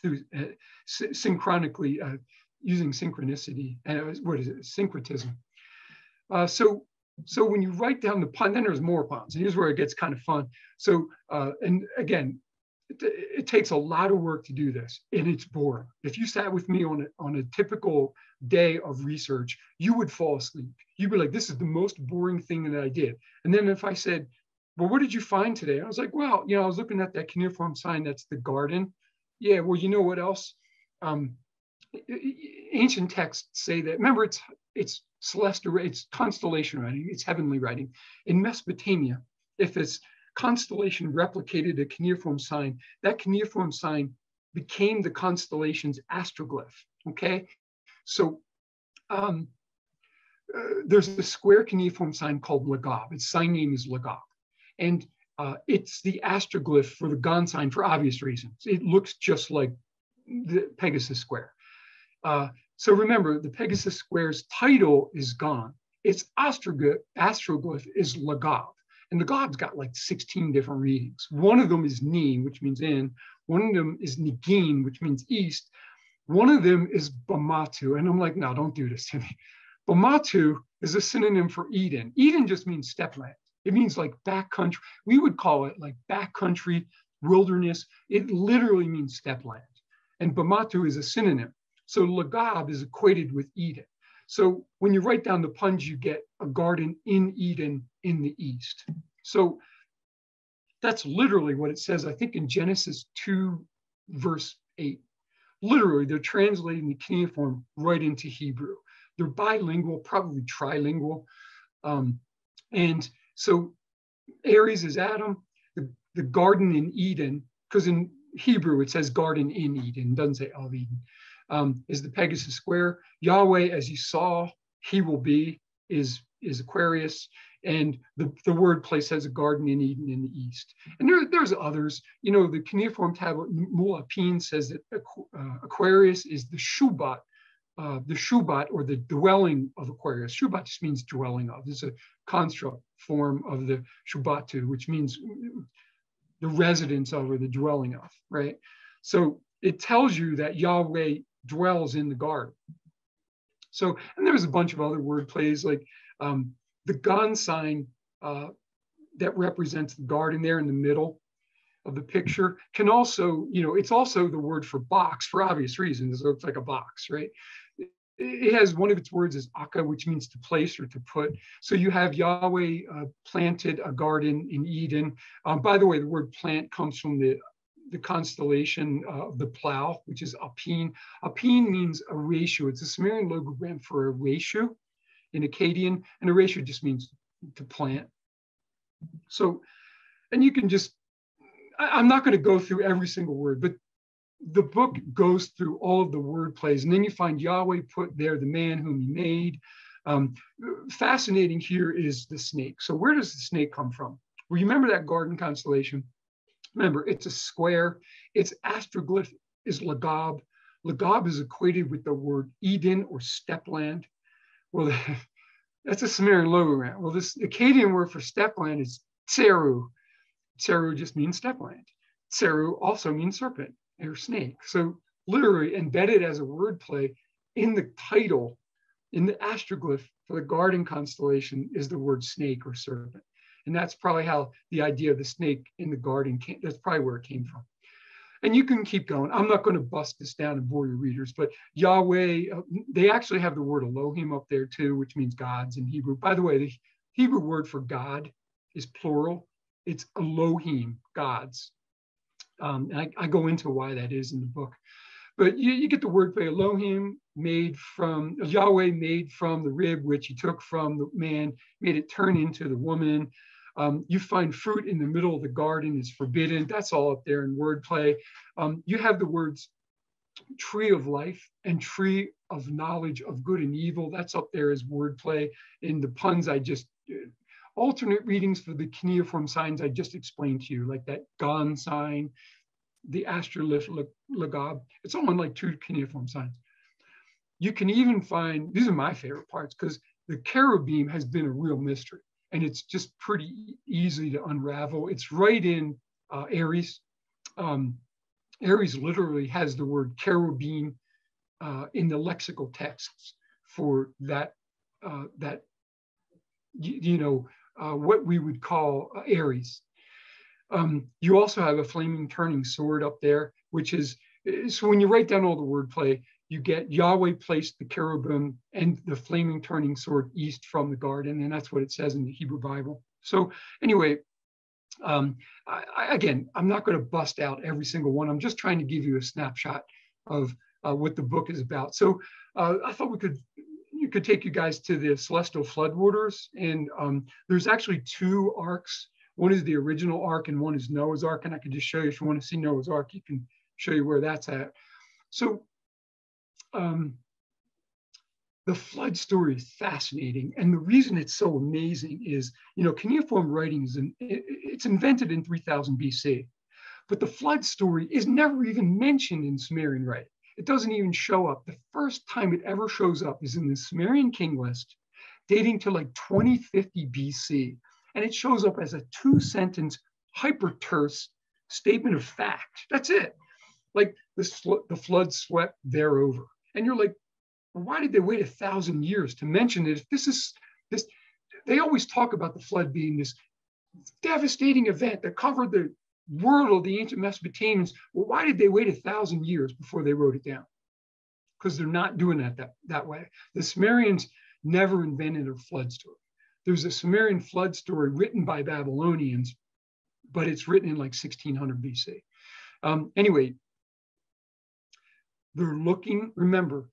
through uh, synchronically uh, using synchronicity and was, what is it, syncretism. Uh, so so when you write down the pun, then there's more puns. And here's where it gets kind of fun. So, uh, and again, it, it, takes a lot of work to do this and it's boring. If you sat with me on a, on a typical day of research, you would fall asleep. You'd be like, this is the most boring thing that I did. And then if I said, well, what did you find today? I was like, well, you know, I was looking at that cuneiform sign, that's the garden. Yeah, well, you know what else? Um, ancient texts say that, remember, it's, it's celestial, it's constellation writing, it's heavenly writing. In Mesopotamia, if it's constellation replicated a cuneiform sign. That cuneiform sign became the constellation's astroglyph. Okay, so um, uh, there's a square cuneiform sign called Lagab. Its sign name is Lagab, and uh, it's the astroglyph for the Gan sign for obvious reasons. It looks just like the Pegasus square. Uh, so remember, the Pegasus square's title is Gan. Its astroglyph, astroglyph is Lagab. And God's got like 16 different readings. One of them is Ni, which means in. One of them is Nigin, which means east. One of them is Bamatu. And I'm like, no, don't do this to me. Bamatu is a synonym for Eden. Eden just means stepland. It means like back country. We would call it like back country, wilderness. It literally means stepland. And Bamatu is a synonym. So Lagab is equated with Eden. So when you write down the puns, you get a garden in Eden in the east. So that's literally what it says, I think in Genesis 2, verse 8. Literally, they're translating the cuneiform right into Hebrew. They're bilingual, probably trilingual. Um, and so Aries is Adam, the, the garden in Eden, because in Hebrew it says garden in Eden, doesn't say of Eden, um, is the Pegasus square. Yahweh, as you saw, he will be, is, is Aquarius and the, the word place has a garden in Eden in the east. And there, there's others. You know, the cuneiform tablet Mulapin says that uh, Aquarius is the Shubat, uh, the Shubat or the dwelling of Aquarius. Shubat just means dwelling of. It's a construct form of the Shubatu, which means the residence of or the dwelling of, right? So it tells you that Yahweh dwells in the garden. So, and there's a bunch of other word plays like um, the Gan sign uh, that represents the garden there in the middle of the picture can also, you know, it's also the word for box for obvious reasons. It looks like a box, right? It has one of its words is akka, which means to place or to put. So you have Yahweh uh, planted a garden in Eden. Um, by the way, the word plant comes from the the constellation uh, of the plow, which is Apin. Apin means a ratio. It's a Sumerian logogram for a ratio in Akkadian, and a ratio just means to plant. So, and you can just, I, am not going to go through every single word, but the book goes through all of the word plays. And then you find Yahweh put there, the man whom he made. Um, fascinating here is the snake. So, where does the snake come from? Well, you remember that garden constellation? Remember, it's a square. Its astroglyph is Lagab. Lagab is equated with the word Eden or stepland. Well, <laughs> that's a Sumerian logogram. Well, this Akkadian word for stepland is tseru. Tseru just means stepland. Tseru also means serpent or snake. So literally embedded as a wordplay in the title, in the astroglyph for the garden constellation is the word snake or serpent. And that's probably how the idea of the snake in the garden came, that's probably where it came from. And you can keep going. I'm not going to bust this down and bore your readers, but Yahweh, uh, they actually have the word Elohim up there too, which means gods in Hebrew. By the way, the Hebrew word for God is plural. It's Elohim, gods. Um, I, I, go into why that is in the book. But you, you get the word for Elohim made from, Yahweh made from the rib, which he took from the man, made it turn into the woman. Um, you find fruit in the middle of the garden is forbidden. That's all up there in wordplay. Um, you have the words tree of life and tree of knowledge of good and evil. That's up there as wordplay. In the puns I just, alternate readings for the cuneiform signs I just explained to you, like that gon sign, the astroglyph lagab. It's all in like two cuneiform signs. You can even find, these are my favorite parts because the cherubim has been a real mystery and it's just pretty easy to unravel. It's right in uh, Aries. Um, Aries literally has the word cherubim uh, in the lexical texts for that, uh, that you know, uh, what we would call uh, Aries. Um, you also have a flaming turning sword up there, which is, so when you write down all the wordplay, you get Yahweh placed the cherubim and the flaming turning sword east from the garden, and that's what it says in the Hebrew Bible. So anyway, um, I, I, again, I'm not going to bust out every single one. I'm just trying to give you a snapshot of uh, what the book is about. So uh, I thought we could could take you guys to the celestial floodwaters, and um, there's actually two arcs. One is the original ark, and one is Noah's ark. And I can just show you if you want to see Noah's ark, you can show you where that's at. So um, the flood story is fascinating. And the reason it's so amazing is, you know, cuneiform writing is an, it's invented in 3000 BC, but the flood story is never even mentioned in Sumerian writing. It doesn't even show up. The first time it ever shows up is in the Sumerian king list, dating to like 2050 BC. And it shows up as a two sentence, hyper terse statement of fact. That's it. Like the, the flood swept there over. And you're like, why did they wait a thousand years to mention it? If this is this, they always talk about the flood being this devastating event that covered the world of the ancient Mesopotamians. Well, why did they wait a thousand years before they wrote it down? Because they're not doing that, that that way. The Sumerians never invented a flood story. There's a Sumerian flood story written by Babylonians, but it's written in like 1600 BC. Um, anyway, they're looking, remember,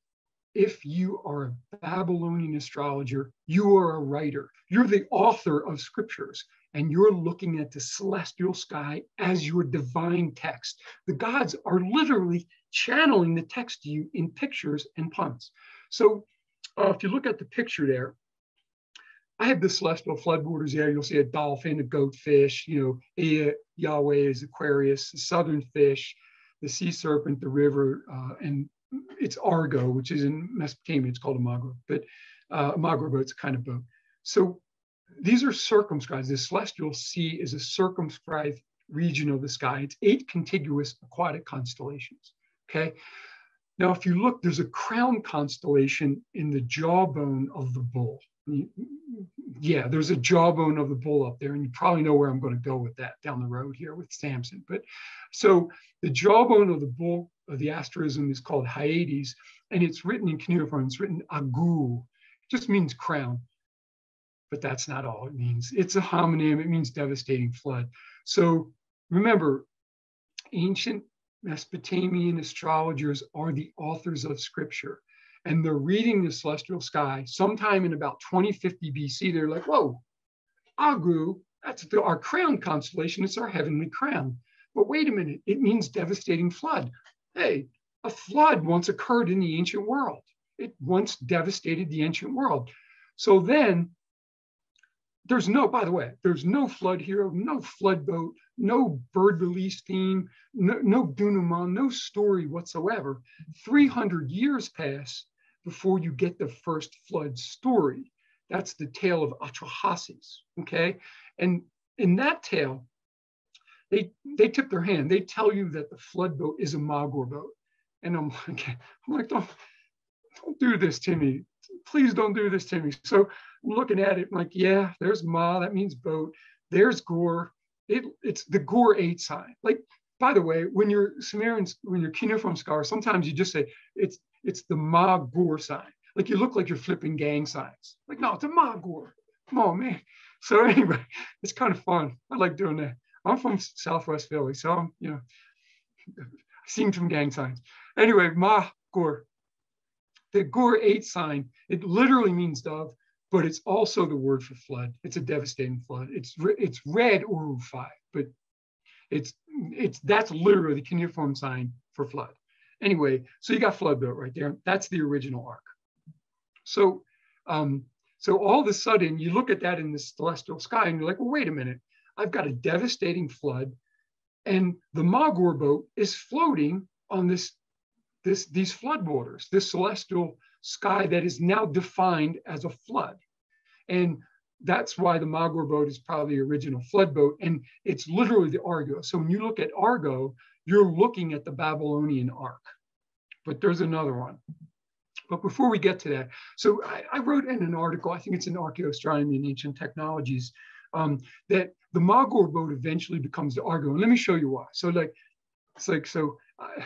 if you are a Babylonian astrologer, you are a writer. You're the author of scriptures, and you're looking at the celestial sky as your divine text. The gods are literally channeling the text to you in pictures and puns. So uh, if you look at the picture there, I have the celestial floodwaters there. You'll see a dolphin, a goatfish, you know, Ea, Yahweh is Aquarius, the southern fish, the sea serpent, the river, uh, and it's Argo, which is in Mesopotamia. It's called a magro, but uh, a magro boat's a kind of boat. So these are circumscribed. The celestial sea is a circumscribed region of the sky. It's eight contiguous aquatic constellations. Okay. Now, if you look, there's a crown constellation in the jawbone of the bull. yeah, there's a jawbone of the bull up there, and you probably know where I'm going to go with that down the road here with Samson. But so the jawbone of the bull of the asterism is called Hyades, and it's written in cuneiform. It's written agu, just means crown, but that's not all it means. It's a homonym. It means devastating flood. So remember, ancient Mesopotamian astrologers are the authors of scripture and they're reading the celestial sky sometime in about 2050 BC. They're like, whoa, Agu, that's the, our crown constellation. It's our heavenly crown. But wait a minute, it means devastating flood. Hey, a flood once occurred in the ancient world. It once devastated the ancient world. So then there's no, by the way, there's no flood hero, no flood boat, no bird release theme, no, no denouement, no story whatsoever. 300 years pass before you get the first flood story. That's the tale of Atrahasis, okay? And in that tale, they, they tip their hand. They tell you that the flood boat is a Magor boat. And I'm like, <laughs> I'm like don't, don't do this to me. Please don't do this to me. So I'm looking at it, I'm like, yeah, there's Ma, that means boat. There's Gore. It, it's the Gore 8 sign. Like, by the way, when you're Sumerian, when you're cuneiform scholar, sometimes you just say it's it's the Magor sign. Like you look like you're flipping gang signs. Like, no, it's a Magor. Come on, man. So <laughs> anyway, it's kind of fun. I like doing that. I'm from Southwest Philly, so I'm, you know, seen some gang signs. Anyway, Magor. The Gore 8 sign, it literally means dove, but it's also the word for flood. It's a devastating flood. It's it's red Urufai, but it's it's that's literally the cuneiform sign for flood. Anyway, so you got flood boat right there. That's the original ark. So, um, so all of a sudden you look at that in the celestial sky and you're like, well, wait a minute. I've got a devastating flood and the Magor boat is floating on this, this, these flood waters, this celestial sky that is now defined as a flood. And that's why the Magor boat is probably the original flood boat. And it's literally the Argo. So when you look at Argo, you're looking at the Babylonian Ark. But there's another one. But before we get to that, so I, I wrote in an article, I think it's in Archaeoastronomy and Ancient Technologies, um, that the Magor boat eventually becomes the Argo. And let me show you why. So like, it's like, so I,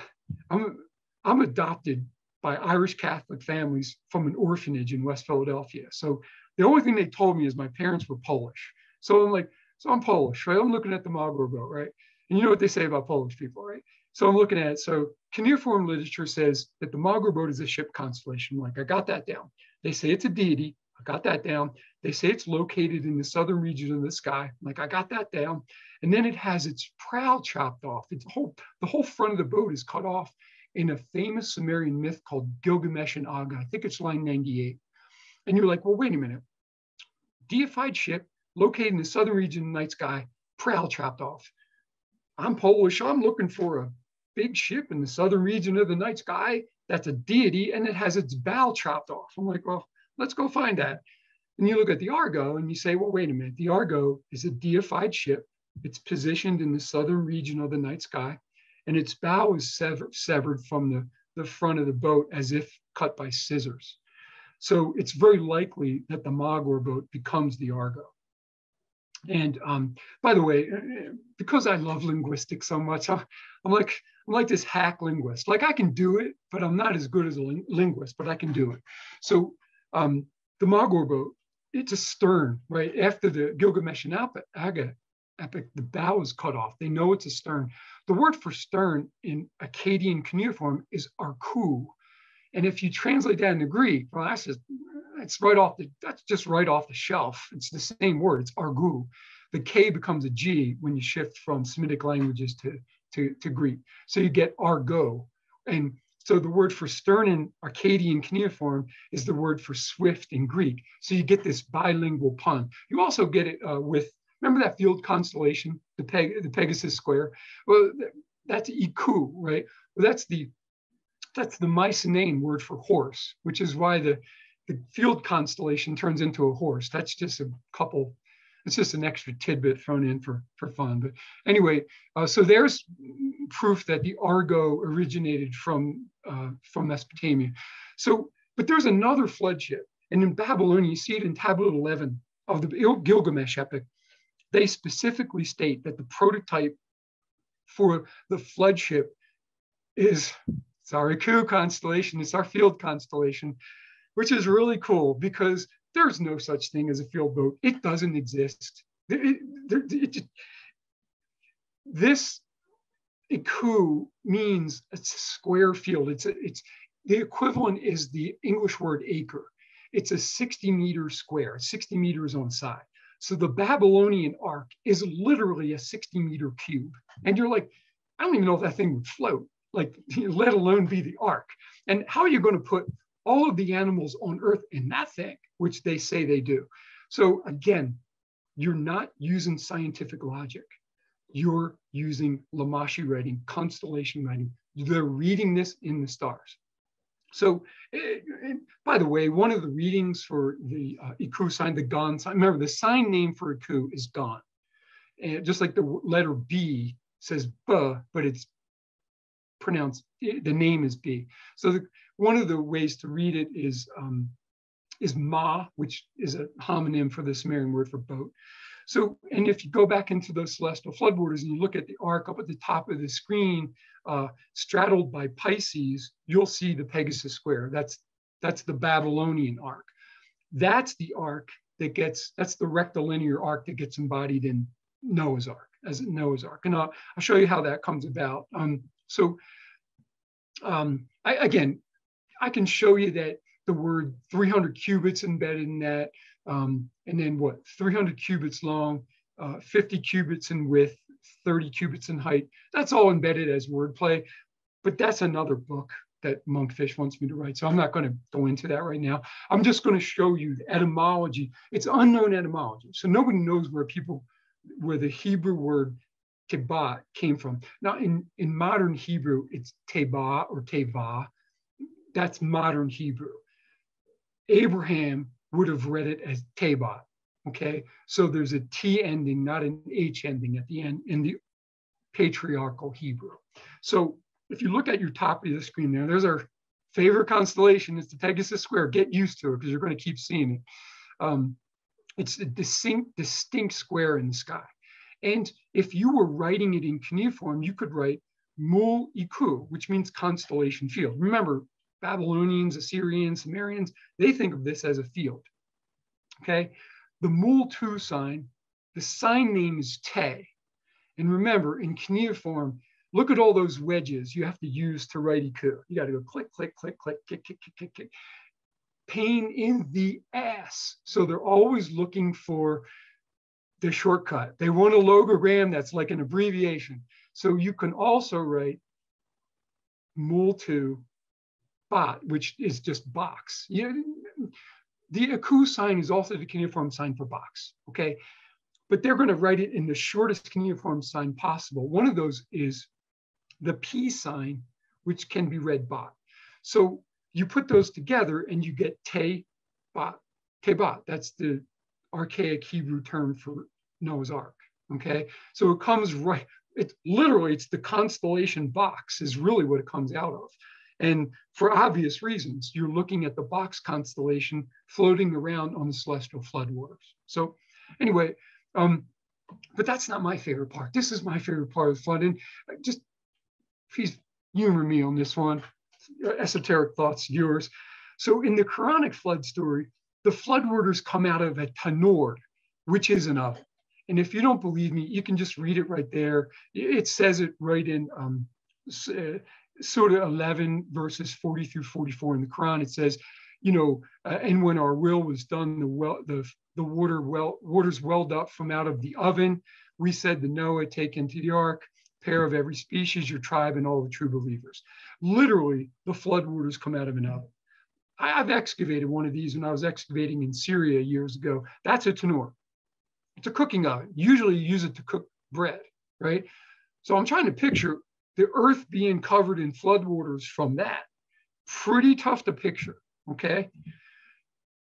I'm, I'm adopted by Irish Catholic families from an orphanage in West Philadelphia. So the only thing they told me is my parents were Polish. So I'm like, so I'm Polish, right? I'm looking at the Magor boat, right? And you know what they say about Polish people, right? So I'm looking at it. So cuneiform literature says that the Magor boat is a ship constellation. Like I got that down. They say it's a deity. I got that down. They say it's located in the southern region of the sky. Like I got that down. And then it has its prow chopped off. Its whole the whole front of the boat is cut off in a famous Sumerian myth called Gilgamesh and Aga. I think it's line 98. And you're like, well, wait a minute. Deified ship located in the southern region of the night sky, prow chopped off. I'm Polish. I'm looking for a big ship in the southern region of the night sky that's a deity and it has its bow chopped off. I'm like, well, let's go find that. And you look at the Argo and you say, well, wait a minute. The Argo is a deified ship. It's positioned in the southern region of the night sky, and its bow is severed, severed from the, the front of the boat as if cut by scissors. So it's very likely that the Magor boat becomes the Argo. And um, by the way, uh, uh, because I love linguistics so much, <laughs> I'm like I'm like this hack linguist. Like I can do it, but I'm not as good as a ling- linguist, but I can do it. So um, the Magor boat, it's a stern, right? After the Gilgamesh and Aga epic, the bow is cut off. They know it's a stern. The word for stern in Akkadian cuneiform is arku. And if you translate that into Greek, well, that's just it's right off the that's just right off the shelf. It's the same word. It's argu. The K becomes a G when you shift from Semitic languages to, to, to Greek. So you get argo. And so the word for stern in Akkadian cuneiform is the word for swift in Greek. So you get this bilingual pun. You also get it uh, with, remember that field constellation, the, Peg, the Pegasus square? Well, that's Iku, right? Well, that's the that's the Mycenaean word for horse, which is why the the field constellation turns into a horse. That's just a couple, it's just an extra tidbit thrown in for, for fun. But anyway, uh, so there's proof that the Argo originated from, uh, from Mesopotamia. So, but there's another flood ship. And in Babylon, you see it in tablet 11 of the Gilgamesh epic. They specifically state that the prototype for the flood ship is it's our constellation, it's our field constellation, which is really cool because there's no such thing as a field boat. It doesn't exist. It, it, it, this Aku means it's a square field. It's a, it's the equivalent is the English word acre. It's a 60 meter square, 60 meters on side. So the Babylonian ark is literally a 60 meter cube. And you're like, I don't even know if that thing would float, like <laughs> let alone be the ark. And how are you going to put all of the animals on earth in that thing, which they say they do? So again, you're not using scientific logic you're using Lamashi writing, constellation writing. They're reading this in the stars. So, eh, by the way, one of the readings for the uh, Iku sign, the Gon sign, remember the sign name for Iku is Gon. And just like the letter B says B, but it's pronounced, eh, the name is B. So the, one of the ways to read it is, um, is Ma, which is a homonym for the Sumerian word for boat. So, and if you go back into those celestial floodwaters and you look at the arc up at the top of the screen, uh, straddled by Pisces, you'll see the Pegasus square. That's that's the Babylonian arc. That's the arc that gets that's the rectilinear arc that gets embodied in Noah's ark as Noah's ark, and I'll, I'll show you how that comes about. Um, so, um, I, again, I can show you that the word 300 cubits embedded in that. Um, and then what, 300 cubits long, uh, 50 cubits in width, 30 cubits in height. That's all embedded as wordplay, but that's another book that Monkfish wants me to write. So I'm not going to go into that right now. I'm just going to show you the etymology. It's unknown etymology. So nobody knows where people, where the Hebrew word tebat came from. Now in, in modern Hebrew, it's teba or teva. That's modern Hebrew. Abraham would have read it as Tabat. Okay, so there's a T ending, not an H ending at the end in the patriarchal Hebrew. So if you look at your top of the screen there, there's our favorite constellation. It's the Pegasus Square. Get used to it because you're going to keep seeing it. Um, it's a distinct, distinct square in the sky. And if you were writing it in cuneiform, you could write Mul Iku, which means constellation field. Remember, Babylonians, Assyrians, Sumerians, they think of this as a field. Okay, the mul tu sign, the sign name is te. And remember, in cuneiform, look at all those wedges you have to use to write iku. You got to go click, click, click, click, kick, kick, kick, kick, kick. Pain in the ass. So they're always looking for the shortcut. They want a logogram that's like an abbreviation. So you can also write mul tu bot, which is just box. You, the Aku sign is also the cuneiform sign for box, okay? But they're going to write it in the shortest cuneiform sign possible. One of those is the P sign, which can be read bot. So you put those together and you get te bot, te bot. That's the archaic Hebrew term for Noah's Ark. Okay, so it comes right. It's literally it's the constellation box is really what it comes out of. And for obvious reasons, you're looking at the box constellation floating around on the celestial floodwaters. So anyway, um, but that's not my favorite part. This is my favorite part of the flood. And just please humor me on this one. Esoteric thoughts, yours. So in the Quranic flood story, the floodwaters come out of a tanur, which is an oven. And if you don't believe me, you can just read it right there. It says it right in um, uh, Surah 11, verses 40 through 44 in the Quran, it says, you know, uh, and when our will was done, the well, the the water well waters welled up from out of the oven. We said to Noah, take into the ark, pair of every species, your tribe, and all the true believers. Literally, the flood waters come out of an oven. I, have excavated one of these when I was excavating in Syria years ago. That's a tanur. It's a cooking oven. Usually, you use it to cook bread, right? So I'm trying to picture the earth being covered in floodwaters from that. Pretty tough to picture, okay?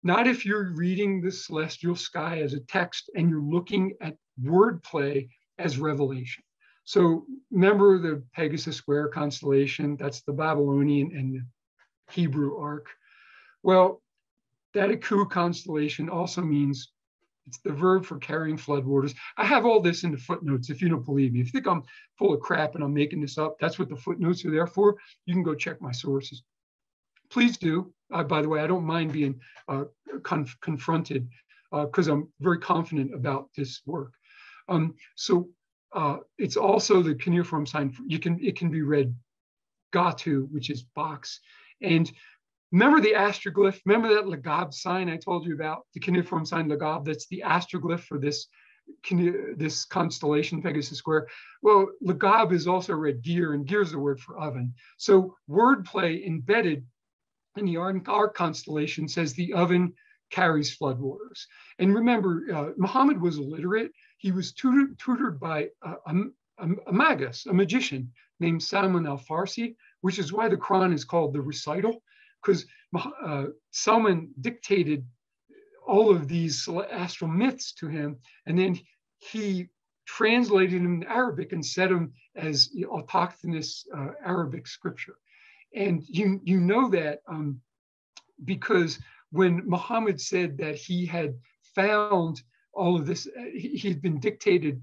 Not if you're reading the celestial sky as a text and you're looking at wordplay as revelation. So remember the Pegasus Square constellation, that's the Babylonian and the Hebrew ark. Well, Datiku constellation also means it's the verb for carrying floodwaters. I have all this in the footnotes if you don't believe me. If you think I'm full of crap and I'm making this up, that's what the footnotes are there for. You can go check my sources. Please do. Uh, by the way, I don't mind being uh, conf confronted because uh, I'm very confident about this work. Um, so uh, it's also the cuneiform sign. You can it can be read Gatu, which is box, and Remember the astroglyph? Remember that Lagab sign I told you about? The cuneiform sign Lagab, that's the astroglyph for this, this constellation, Pegasus Square. Well, Lagab is also read gear, and gear is the word for oven. So wordplay embedded in the Ark constellation says the oven carries floodwaters. And remember, uh, Muhammad was illiterate. He was tutored, tutored by a, a, a, magus, a magician named Salman al-Farsi, which is why the Quran is called the recital because uh, Salman dictated all of these astral myths to him, and then he translated them in Arabic and set them as autochthonous uh, Arabic scripture. And you, you know that um, because when Muhammad said that he had found all of this, uh, he had been dictated,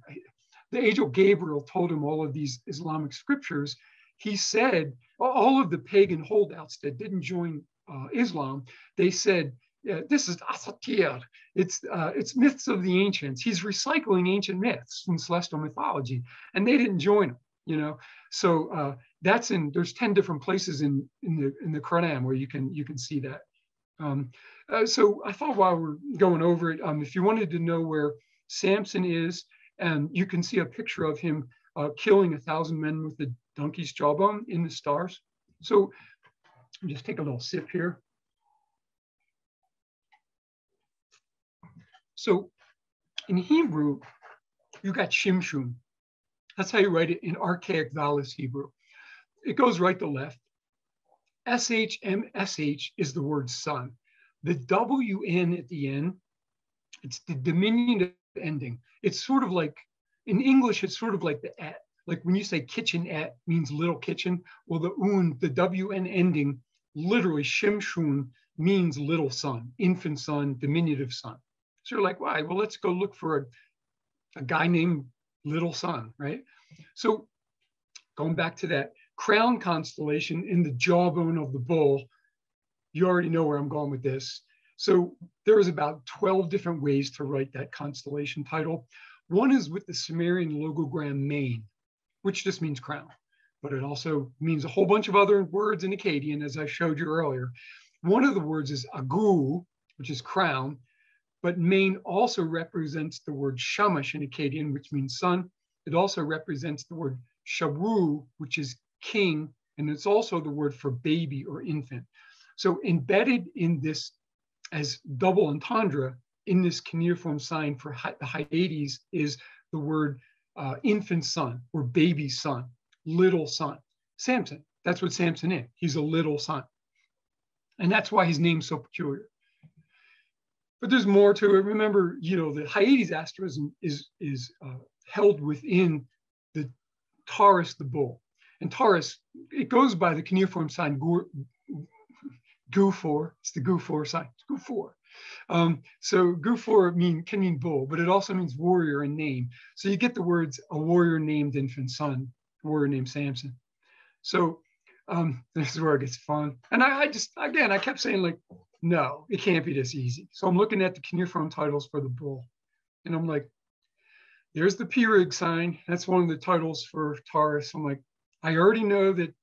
the angel Gabriel told him all of these Islamic scriptures. He said, all of the pagan holdouts that didn't join uh, Islam, they said, yeah, this is asatir. It's uh, it's myths of the ancients. He's recycling ancient myths from celestial mythology, and they didn't join him. You know, so uh, that's in. There's ten different places in in the in the Quran where you can you can see that. Um, uh, so I thought while we're going over it, um, if you wanted to know where Samson is, and you can see a picture of him uh, killing a thousand men with the donkey's jawbone in the stars. So just take a little sip here. So in Hebrew, you got Shimshon. That's how you write it in archaic vowels Hebrew. It goes right to left. SHMSH is the word son. The WN at the end, it's the diminutive ending. It's sort of like, in English, it's sort of like the at like when you say kitchenette means little kitchen, well, the un, the WN ending, literally shimshun means little son, infant son, diminutive son. So you're like, why? Well, let's go look for a, a guy named Little Son, right? So going back to that crown constellation in the jawbone of the bull, you already know where I'm going with this. So there is about 12 different ways to write that constellation title. One is with the Sumerian logogram main which just means crown, but it also means a whole bunch of other words in Akkadian, as I showed you earlier. One of the words is agu, which is crown, but main also represents the word shamash in Akkadian, which means sun. It also represents the word shawu, which is king, and it's also the word for baby or infant. So embedded in this as double entendre in this cuneiform sign for the Hyades is the word uh, infant son or baby son, little son. Samson, that's what Samson is. He's a little son. And that's why his name's so peculiar. But there's more to it. Remember, you know, the Hyades asterism is, is uh, held within the Taurus, the bull. And Taurus, it goes by the cuneiform sign Gu4. It's the Gu4 sign. It's Gu4. Um, so Gu4 mean can mean bull, but it also means warrior in name. So you get the words a warrior named infant son, warrior named Samson. So um, <laughs> this is where it gets fun. And I, I, just again I kept saying like, no, it can't be this easy. So I'm looking at the cuneiform titles for the bull, and I'm like, there's the Perig sign. That's one of the titles for Taurus. I'm like, I already know that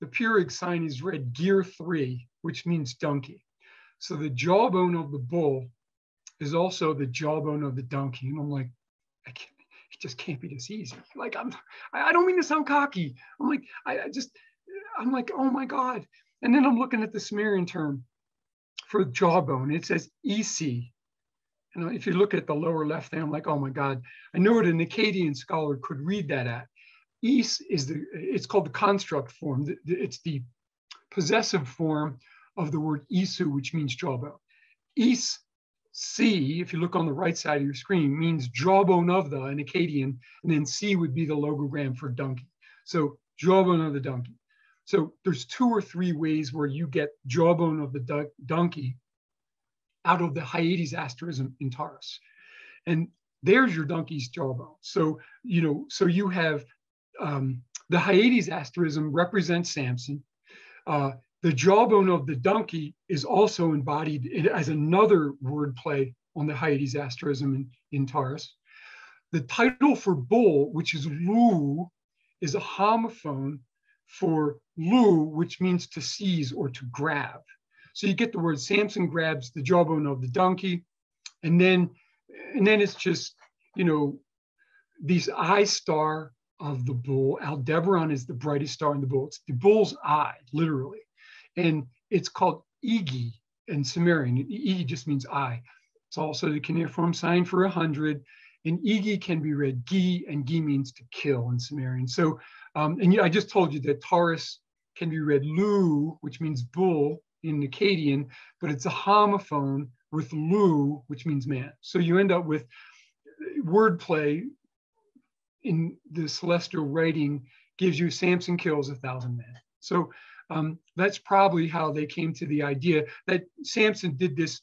the Perig sign is read gear three, which means donkey. So the jawbone of the bull is also the jawbone of the donkey. And I'm like, I can't, it just can't be this easy. Like I'm, I don't mean to sound cocky. I'm like, I, I just, I'm like, oh my God. And then I'm looking at the Sumerian term for jawbone. It says EC. And if you look at the lower left there, I'm like, oh my God, I know what an Akkadian scholar could read that at. Is is the, it's called the construct form. It's the possessive form of the word isu, which means jawbone. Is, C, if you look on the right side of your screen, means jawbone of the, in Akkadian, and then C would be the logogram for donkey. So jawbone of the donkey. So there's two or three ways where you get jawbone of the donkey out of the Hyades asterism in Taurus. And there's your donkey's jawbone. So, you know, so you have um, the Hyades asterism represents Samson. Uh, the jawbone of the donkey is also embodied as another word play on the Hyades asterism in, in Taurus. The title for bull, which is Lu, is a homophone for Lu, which means to seize or to grab. So you get the word Samson grabs the jawbone of the donkey, and then and then it's just you know these eye star of the bull. Aldebaran is the brightest star in the bull. It's the bull's eye, literally, and it's called Igi in Sumerian. Igi just means eye. It's also the cuneiform sign for a hundred. And Igi can be read Gi, and Gi means to kill in Sumerian. So, um, and I just told you that Taurus can be read Lu, which means bull, in Akkadian, but it's a homophone with lu, which means man. So you end up with wordplay in the celestial writing gives you Samson kills a thousand men. So um, that's probably how they came to the idea that Samson did this,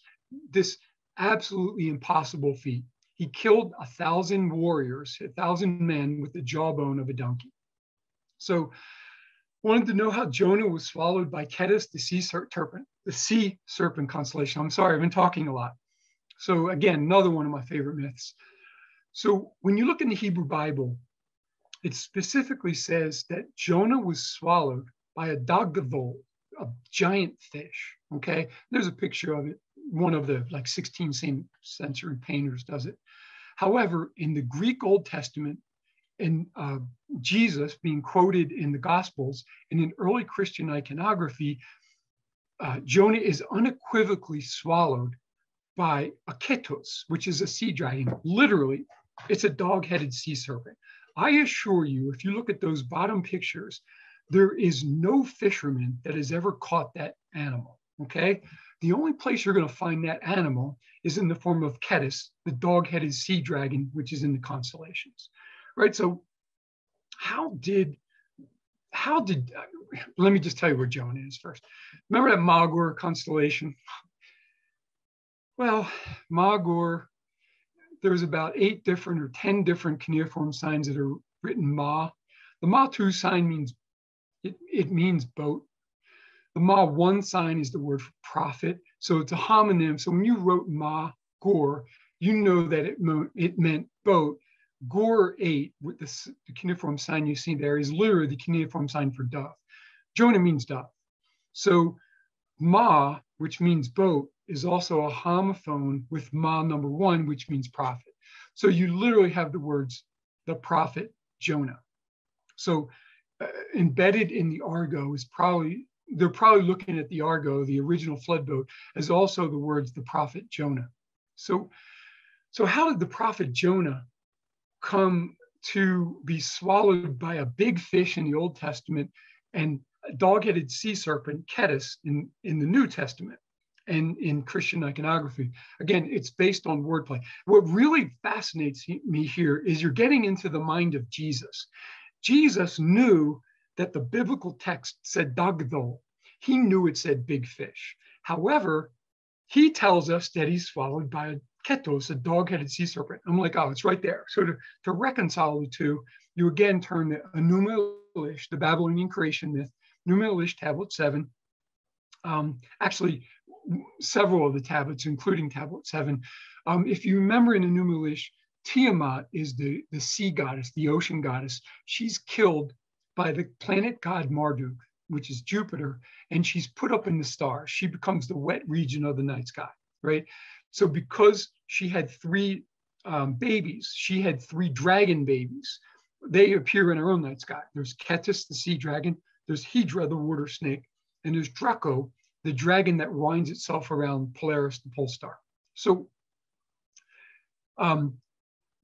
this absolutely impossible feat. He killed a thousand warriors, a thousand men with the jawbone of a donkey. So wanted to know how Jonah was swallowed by Cetus, the sea serpent, the sea serpent constellation. I'm sorry, I've been talking a lot. So again, another one of my favorite myths. So when you look in the Hebrew Bible, it specifically says that Jonah was swallowed by a dag gadol, a giant fish. Okay, there's a picture of it. One of the like 16th century painters does it. However, in the Greek Old Testament, and uh, Jesus being quoted in the Gospels and in early Christian iconography, uh, Jonah is unequivocally swallowed by a ketos, which is a sea dragon. Literally, it's a dog-headed sea serpent. I assure you, if you look at those bottom pictures, there is no fisherman that has ever caught that animal. Okay, the only place you're going to find that animal is in the form of Cetus, the dog-headed sea dragon, which is in the constellations right? So how did, how did, uh, let me just tell you where Jonah is first. Remember that Magur constellation? Well, Magur, there's about eight different or 10 different cuneiform signs that are written Ma. The Ma 2 sign means, it, it means boat. The Ma 1 sign is the word for prophet. So it's a homonym. So when you wrote Ma Gor, you know that it, mo- it meant boat. Gore 8, with this, the cuneiform sign you see there, is literally the cuneiform sign for dove. Jonah means dove. So Ma, which means boat, is also a homophone with Ma number one, which means prophet. So you literally have the words the prophet Jonah. So Uh, embedded in the Argo is probably, they're probably looking at the Argo, the original flood boat, as also the words the prophet Jonah. So, so how did the prophet Jonah come to be swallowed by a big fish in the Old Testament and a dog-headed sea serpent, Cetus, in, in the New Testament and in Christian iconography. Again, it's based on wordplay. What really fascinates me here is you're getting into the mind of Jesus. Jesus knew that the biblical text said dagdol. He knew it said big fish. However, he tells us that he's swallowed by a ketos, a dog-headed sea serpent. I'm like, oh, it's right there. So to, to reconcile the two, you again turn to Enuma Elish, the Babylonian creation myth, Enuma Elish Tablet 7. Um, actually, several of the tablets, including Tablet 7. Um, if you remember in Enuma Elish, Tiamat is the, the sea goddess, the ocean goddess. She's killed by the planet god Marduk, which is Jupiter, and she's put up in the stars. She becomes the wet region of the night sky, right? So because she had three um, babies, she had three dragon babies. They appear in our own night sky. There's Cetus, the sea dragon. There's Hydra, the water snake. And there's Draco, the dragon that winds itself around Polaris, the pole star. So um,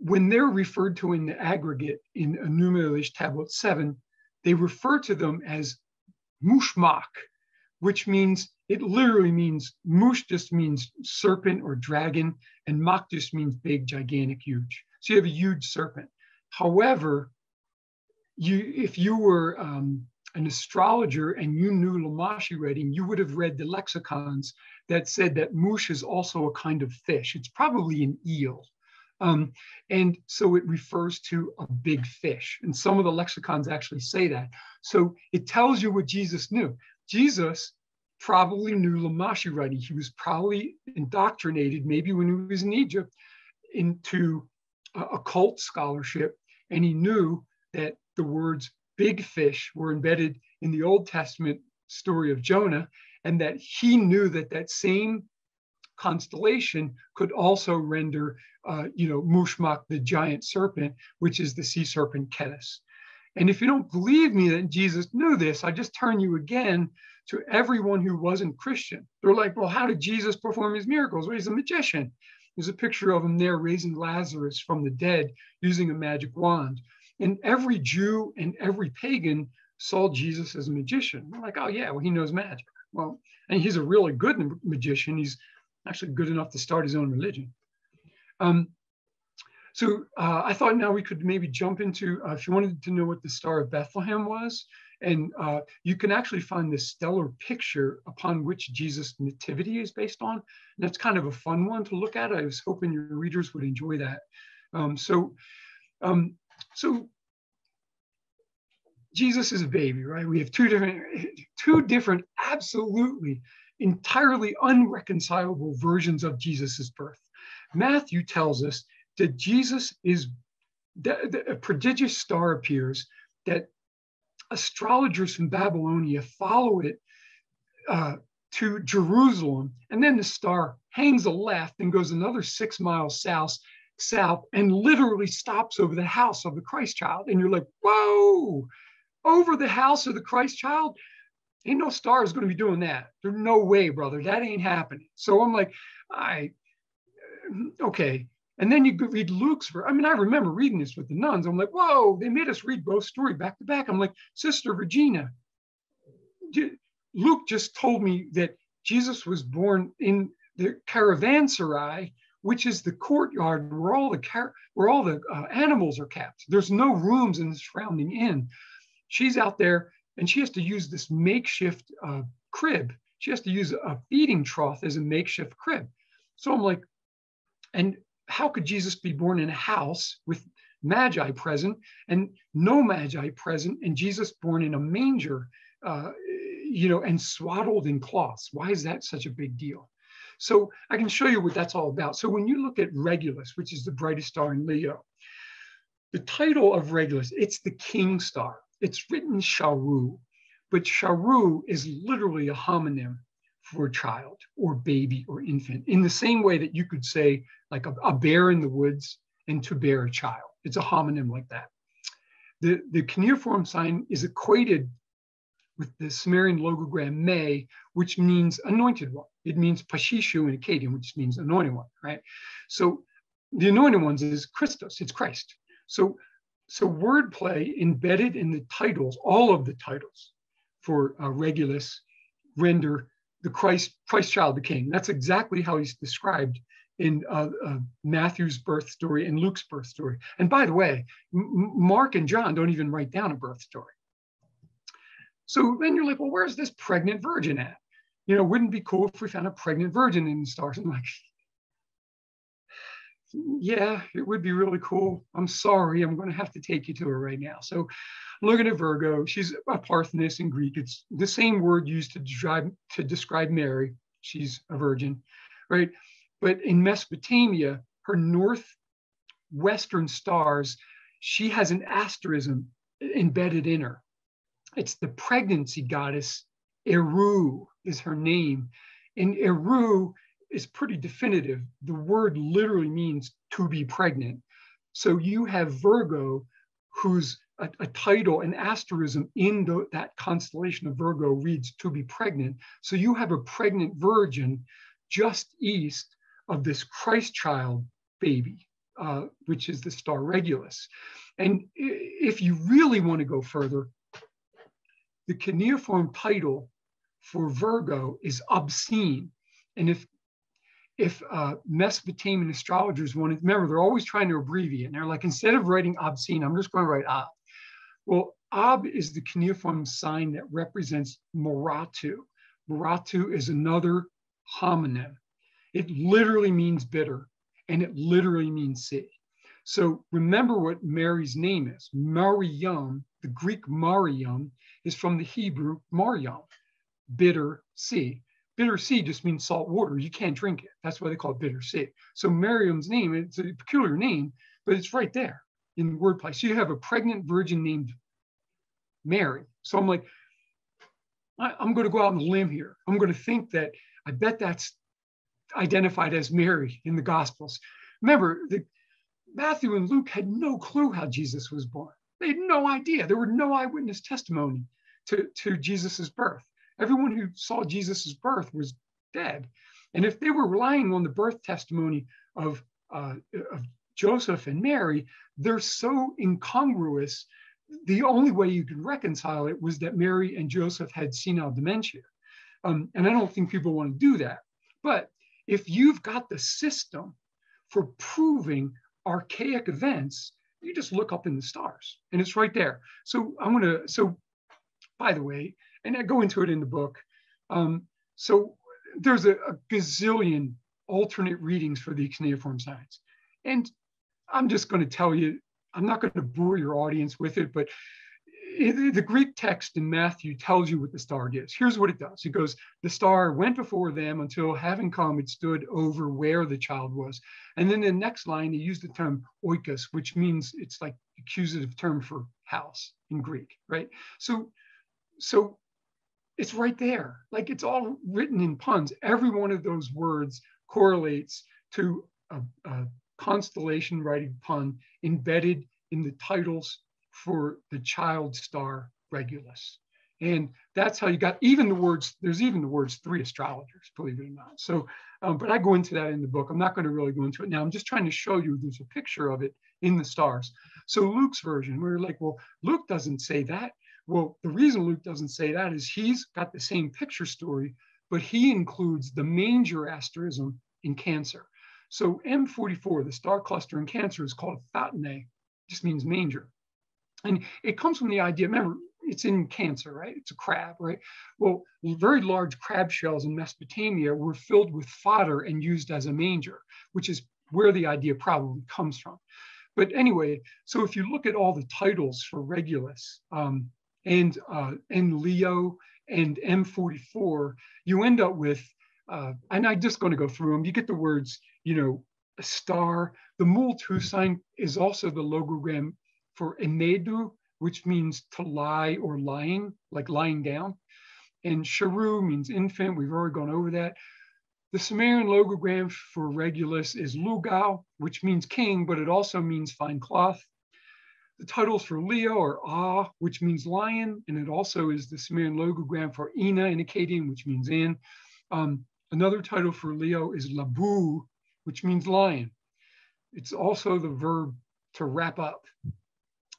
when they're referred to in the aggregate in Enuma Elish Tablet 7, they refer to them as mushmak, which means it literally means mush just means serpent or dragon, and mak just means big, gigantic, huge. So you have a huge serpent. However, you if you were um, an astrologer and you knew Lamashi writing, you would have read the lexicons that said that mush is also a kind of fish. It's probably an eel. Um, and so it refers to a big fish. And some of the lexicons actually say that. So it tells you what Jesus knew. Jesus probably knew Lamashi writing. He was probably indoctrinated, maybe when he was in Egypt, into occult scholarship. And he knew that the words big fish were embedded in the Old Testament story of Jonah, and that he knew that that same constellation could also render, uh, you know, Mushmak, the giant serpent, which is the sea serpent Cetus. And if you don't believe me that Jesus knew this, I just turn you again to everyone who wasn't Christian. They're like, well, how did Jesus perform his miracles? Well, he's a magician. There's a picture of him there raising Lazarus from the dead using a magic wand. And every Jew and every pagan saw Jesus as a magician. They're like, oh, yeah, well, he knows magic. Well, and he's a really good magician. He's actually good enough to start his own religion. Um, so uh, I thought now we could maybe jump into, uh, if you wanted to know what the Star of Bethlehem was, and uh, you can actually find the stellar picture upon which Jesus' nativity is based on. And that's kind of a fun one to look at. I was hoping your readers would enjoy that. Um, so, um, so Jesus is a baby, right? We have two different, two different, absolutely entirely unreconcilable versions of Jesus's birth. Matthew tells us that Jesus is that a prodigious star appears that astrologers from Babylonia follow it uh, to Jerusalem, and then the star hangs a left and goes another six miles south, south, and literally stops over the house of the Christ child. And you're like, whoa, over the house of the Christ child? Ain't no star is going to be doing that. There's no way, brother. That ain't happening. So I'm like, I, okay. And then you read Luke's. For I mean, I remember reading this with the nuns. I'm like, whoa, they made us read both stories back to back. I'm like, Sister Regina, Luke just told me that Jesus was born in the caravanserai, which is the courtyard where all the car- where all the uh, animals are kept. There's no rooms in the surrounding inn. She's out there and she has to use this makeshift uh, crib. She has to use a feeding trough as a makeshift crib. So I'm like, and how could Jesus be born in a house with magi present and no magi present, and Jesus born in a manger, uh, you know, and swaddled in cloths? Why is that such a big deal? So I can show you what that's all about. So when you look at Regulus, which is the brightest star in Leo, the title of Regulus, it's the king star. It's written Sharu, but Sharu is literally a homonym for child or baby or infant in the same way that you could say like a, a bear in the woods and to bear a child. It's a homonym like that. The, the cuneiform sign is equated with the Sumerian logogram Me, which means anointed one. It means Pashishu in Akkadian, which means anointed one, right? So the anointed ones is Christos, it's Christ. So so wordplay embedded in the titles, all of the titles for uh, Regulus render the Christ, Christ child the king. That's exactly how he's described in uh, uh, Matthew's birth story and Luke's birth story. And by the way, M- Mark and John don't even write down a birth story. So then you're like, well, where's this pregnant virgin at? You know, wouldn't it be cool if we found a pregnant virgin in the stars? I'm like, yeah, it would be really cool. I'm sorry, I'm going to have to take you to her right now. So, looking at Virgo, she's a Parthenos in Greek. It's the same word used to describe to describe Mary. She's a virgin, right? But in Mesopotamia, her northwestern stars, she has an asterism embedded in her. It's the pregnancy goddess. Eru is her name, and Eru is pretty definitive. The word literally means to be pregnant. So you have Virgo, who's a, a title, an asterism in the, that constellation of Virgo reads to be pregnant. So you have a pregnant virgin just east of this Christ child baby, uh, which is the star Regulus. And if you really want to go further, the cuneiform title for Virgo is Absin. And if if uh, Mesopotamian astrologers wanted, remember, they're always trying to abbreviate. And they're like, instead of writing Absin, I'm just going to write ob. Well, Ab is the cuneiform sign that represents Moratu. Moratu is another homonym. It literally means bitter and it literally means sea. So remember what Mary's name is. Mariam, the Greek Mariam, is from the Hebrew Mariam, bitter sea. Bitter sea just means salt water. You can't drink it. That's why they call it bitter sea. So Miriam's name, it's a peculiar name, but it's right there in the wordplay. So you have a pregnant virgin named Mary. So I'm like, I, am going to go out on a limb here. I'm going to think that I bet that's identified as Mary in the Gospels. Remember, the, Matthew and Luke had no clue how Jesus was born. They had no idea. There were no eyewitness testimony to, to Jesus' birth. Everyone who saw Jesus' birth was dead. And if they were relying on the birth testimony of, uh, of Joseph and Mary, they're so incongruous. The only way you could reconcile it was that Mary and Joseph had senile dementia. Um, and I don't think people want to do that. But if you've got the system for proving archaic events, you just look up in the stars and it's right there. So I'm going to, so by the way, and I go into it in the book. Um, so there's a, a, gazillion alternate readings for the cuneiform signs. And I'm just going to tell you, I'm not going to bore your audience with it, but the Greek text in Matthew tells you what the star is. Here's what it does. It goes, the star went before them until having come, it stood over where the child was. And then the next line, they use the term oikos, which means it's like accusative term for house in Greek, right? So, so it's right there. Like it's all written in puns. Every one of those words correlates to a, a constellation writing pun embedded in the titles for the child star Regulus. And that's how you got even the words, there's even the words three astrologers, believe it or not. So, um, but I go into that in the book. I'm not going to really go into it now. I'm just trying to show you there's a picture of it in the stars. So Luke's version, we're like, well, Luke doesn't say that. Well, the reason Luke doesn't say that is he's got the same picture story, but he includes the manger asterism in Cancer. So M44, the star cluster in Cancer, is called Phatne, just means manger. And it comes from the idea, remember, it's in Cancer, right? It's a crab, right? Well, very large crab shells in Mesopotamia were filled with fodder and used as a manger, which is where the idea probably comes from. But anyway, so if you look at all the titles for Regulus um, and, uh, and Leo and M44, you end up with, uh, and I'm just going to go through them. You get the words, you know, a star. The Multu sign is also the logogram for emedu, which means to lie or lying, like lying down. And sharu means infant. We've already gone over that. The Sumerian logogram for Regulus is Lugal, which means king, but it also means fine cloth. The titles for Leo are Ah, which means lion, and it also is the Sumerian logogram for Ina in Akkadian, which means in. Um, another title for Leo is Labu, which means lion. It's also the verb to wrap up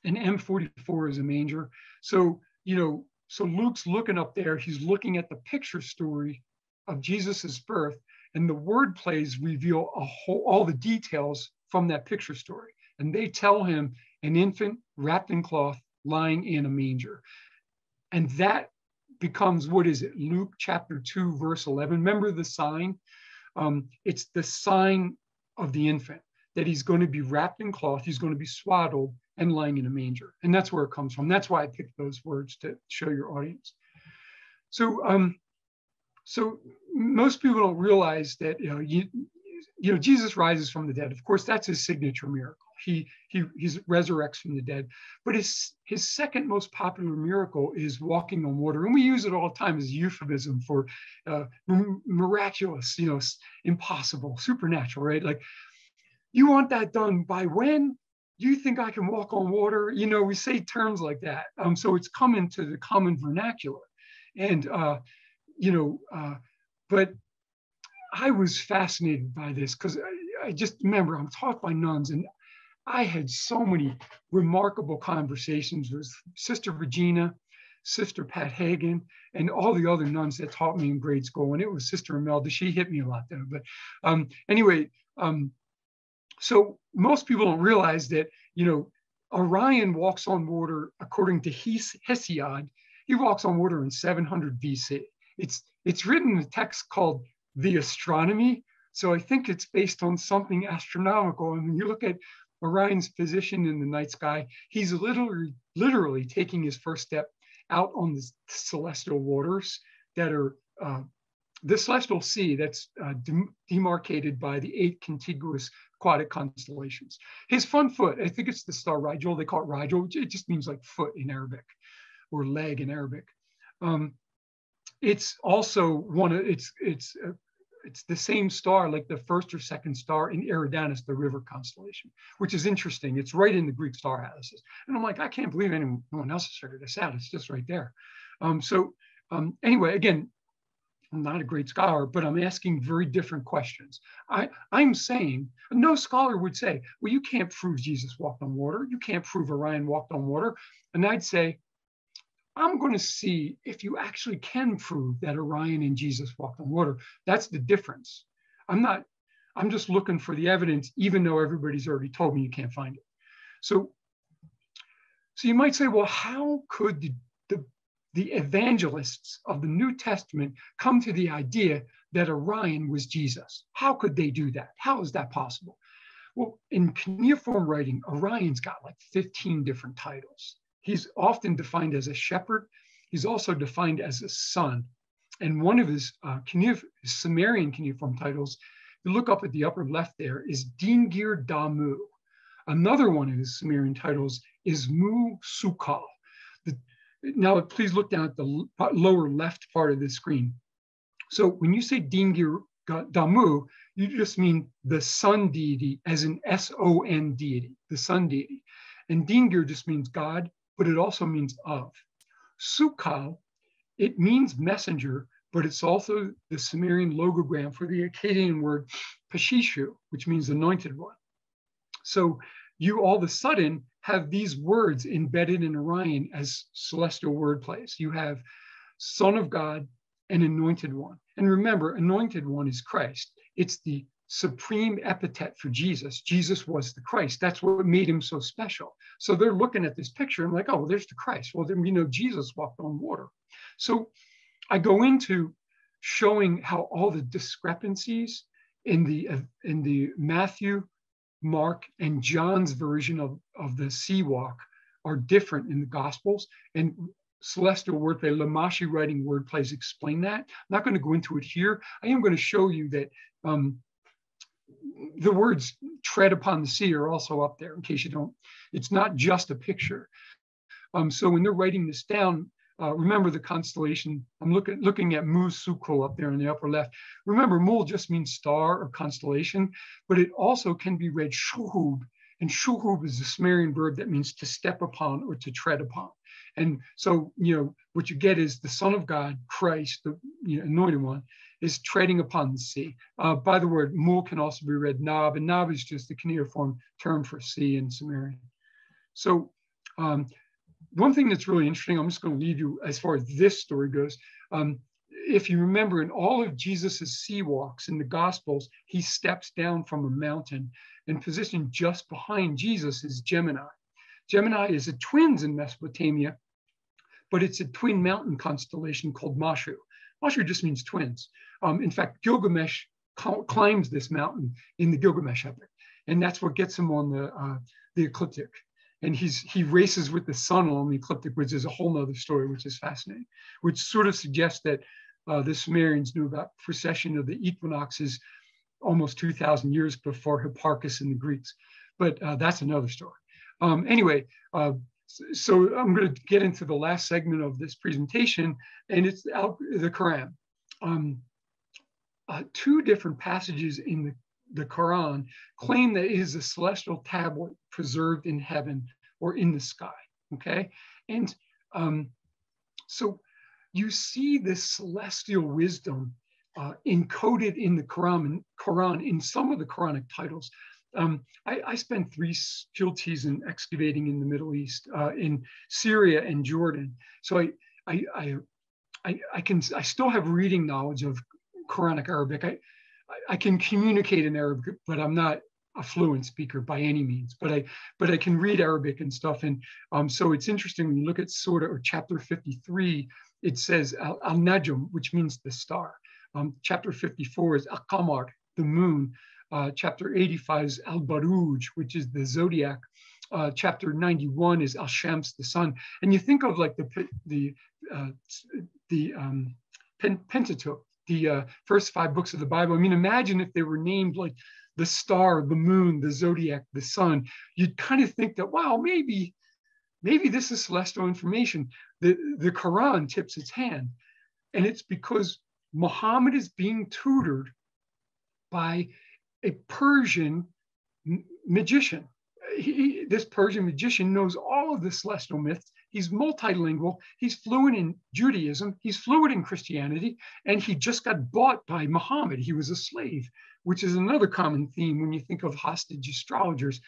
and M44 is a manger. So, you know, so Luke's looking up there, he's looking at the picture story of Jesus's birth, and the word plays reveal a whole, all the details from that picture story. And they tell him an infant wrapped in cloth lying in a manger. And that becomes what is it? Luke chapter 2, verse 11. Remember the sign? Um, it's the sign of the infant that he's going to be wrapped in cloth, he's going to be swaddled, and lying in a manger. And that's where it comes from. That's why I picked those words to show your audience. So, um, so most people don't realize that you know, you, you know Jesus rises from the dead. Of course, that's his signature miracle. He he he resurrects from the dead. But his his second most popular miracle is walking on water, and we use it all the time as euphemism for uh, miraculous, you know, impossible, supernatural, right? Like you want that done by when? you think I can walk on water? You know, we say terms like that. Um, so it's come into the common vernacular. And, uh, you know, uh, but I was fascinated by this because I, I, just remember I'm taught by nuns and I had so many remarkable conversations with Sister Regina, Sister Pat Hagen, and all the other nuns that taught me in grade school. And it was Sister Imelda. She hit me a lot though. But um, anyway, um, so most people don't realize that, you know, Orion walks on water according to Hesiod. He walks on water in 700 BC. It's, it's written in a text called The Astronomy. So I think it's based on something astronomical. And when you look at Orion's position in the night sky, he's literally, literally taking his first step out on the celestial waters that are uh, the celestial sea that's uh, demarcated by the eight contiguous aquatic constellations. His front foot, I think it's the star Rigel, they call it Rigel, it just means like foot in Arabic or leg in Arabic. Um, it's also one of, it's, it's, uh, it's the same star, like the first or second star in Eridanus, the river constellation, which is interesting. It's right in the Greek star atlases. And I'm like, I can't believe anyone else has figured this out. It's just right there. Um, so um, anyway, again, I'm not a great scholar, but I'm asking very different questions. I, I'm saying, no scholar would say, well, you can't prove Jesus walked on water. You can't prove Orion walked on water. And I'd say, I'm going to see if you actually can prove that Orion and Jesus walked on water. That's the difference. I'm not, I'm just looking for the evidence, even though everybody's already told me you can't find it. So, so you might say, well, how could the the evangelists of the New Testament come to the idea that Orion was Jesus. How could they do that? How is that possible? Well, in cuneiform writing, Orion's got like 15 different titles. He's often defined as a shepherd. He's also defined as a son. And one of his, uh, his Sumerian cuneiform titles, you look up at the upper left there, is Dingir Dumu. Another one of his Sumerian titles is Mu Sukal. Now, please look down at the lower left part of the screen. So when you say Dingir Dumu, you just mean the sun deity as an S-O-N deity, the sun deity. And Dingir just means God, but it also means of. Sukal, it means messenger, but it's also the Sumerian logogram for the Akkadian word Pashishu, which means anointed one. So you all of a sudden have these words embedded in Orion as celestial word plays. You have Son of God and Anointed One. And remember, Anointed One is Christ. It's the supreme epithet for Jesus. Jesus was the Christ. That's what made him so special. So they're looking at this picture and like, oh, well, there's the Christ. Well, then we know Jesus walked on water. So I go into showing how all the discrepancies in the in the Matthew, Mark, and John's version of, of the sea walk are different in the Gospels. And celestial wordplay, Lamashi writing wordplays explain that. I'm not going to go into it here. I am going to show you that um, the words tread upon the sea are also up there in case you don't, it's not just a picture. Um, so when they're writing this down, uh, remember the constellation. I'm looking looking at Mu Suko up there in the upper left. Remember, Mul just means star or constellation, but it also can be read Shuhub. And Shuhub is a Sumerian verb that means to step upon or to tread upon. And so, you know, what you get is the Son of God, Christ, the you know, anointed one, is treading upon the sea. Uh, by the word, Mul can also be read Nab, and Nab is just the cuneiform term for sea in Sumerian. So um, one thing that's really interesting, I'm just going to leave you as far as this story goes. Um, if you remember, in all of Jesus's sea walks in the Gospels, he steps down from a mountain, and positioned just behind Jesus is Gemini. Gemini is a twins in Mesopotamia, but it's a twin mountain constellation called Mashu. Mashu just means twins. Um, in fact, Gilgamesh climbs this mountain in the Gilgamesh epic, and that's what gets him on the uh, the ecliptic and he's he races with the sun along the ecliptic, which is a whole nother story, which is fascinating, which sort of suggests that uh, the Sumerians knew about precession of the equinoxes almost 2,000 years before Hipparchus and the Greeks. But uh, that's another story. Um, anyway, uh, so I'm going to get into the last segment of this presentation, and it's the Quran. Um, uh, two different passages in the the Quran claim that it is a celestial tablet preserved in heaven or in the sky. Okay. And um, so you see this celestial wisdom uh, encoded in the Quran, Quran in some of the Quranic titles. Um, I, I, spent three field seasons excavating in the Middle East, uh, in Syria and Jordan. So I, I, I, I, can, I still have reading knowledge of Quranic Arabic. I, I can communicate in Arabic, but I'm not a fluent speaker by any means, but I but I can read Arabic and stuff. And um, so it's interesting when you look at Surah or chapter 53, it says Al, Najm, which means the star. Um, chapter 54 is Al Qamar, the moon. Uh, chapter 85 is Al Buruj, which is the zodiac. Uh, chapter 91 is Al Shams, the sun. And you think of like the the uh, the um, Pentateuch, the uh, first five books of the Bible. I mean, imagine if they were named like the star, the moon, the zodiac, the sun. You'd kind of think that, wow, maybe, maybe this is celestial information. The, the Quran tips its hand. And it's because Muhammad is being tutored by a Persian magician. He, this Persian magician knows all of the celestial myths He's multilingual. He's fluent in Judaism. He's fluent in Christianity. And he just got bought by Muhammad. He was a slave, which is another common theme when you think of hostage astrologers.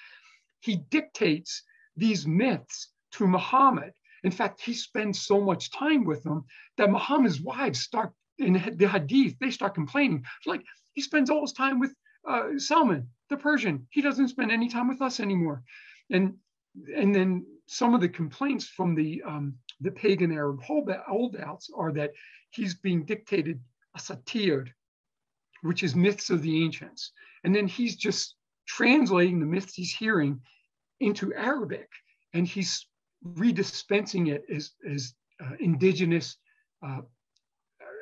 He dictates these myths to Muhammad. In fact, he spends so much time with them that Muhammad's wives start in the hadith, they start complaining. It's like he spends all his time with uh, Salman, the Persian. He doesn't spend any time with us anymore. And and then some of the complaints from the um, the pagan Arab holdouts are that he's being dictated asatir, which is myths of the ancients, and then he's just translating the myths he's hearing into Arabic, and he's redispensing it as as uh, indigenous uh,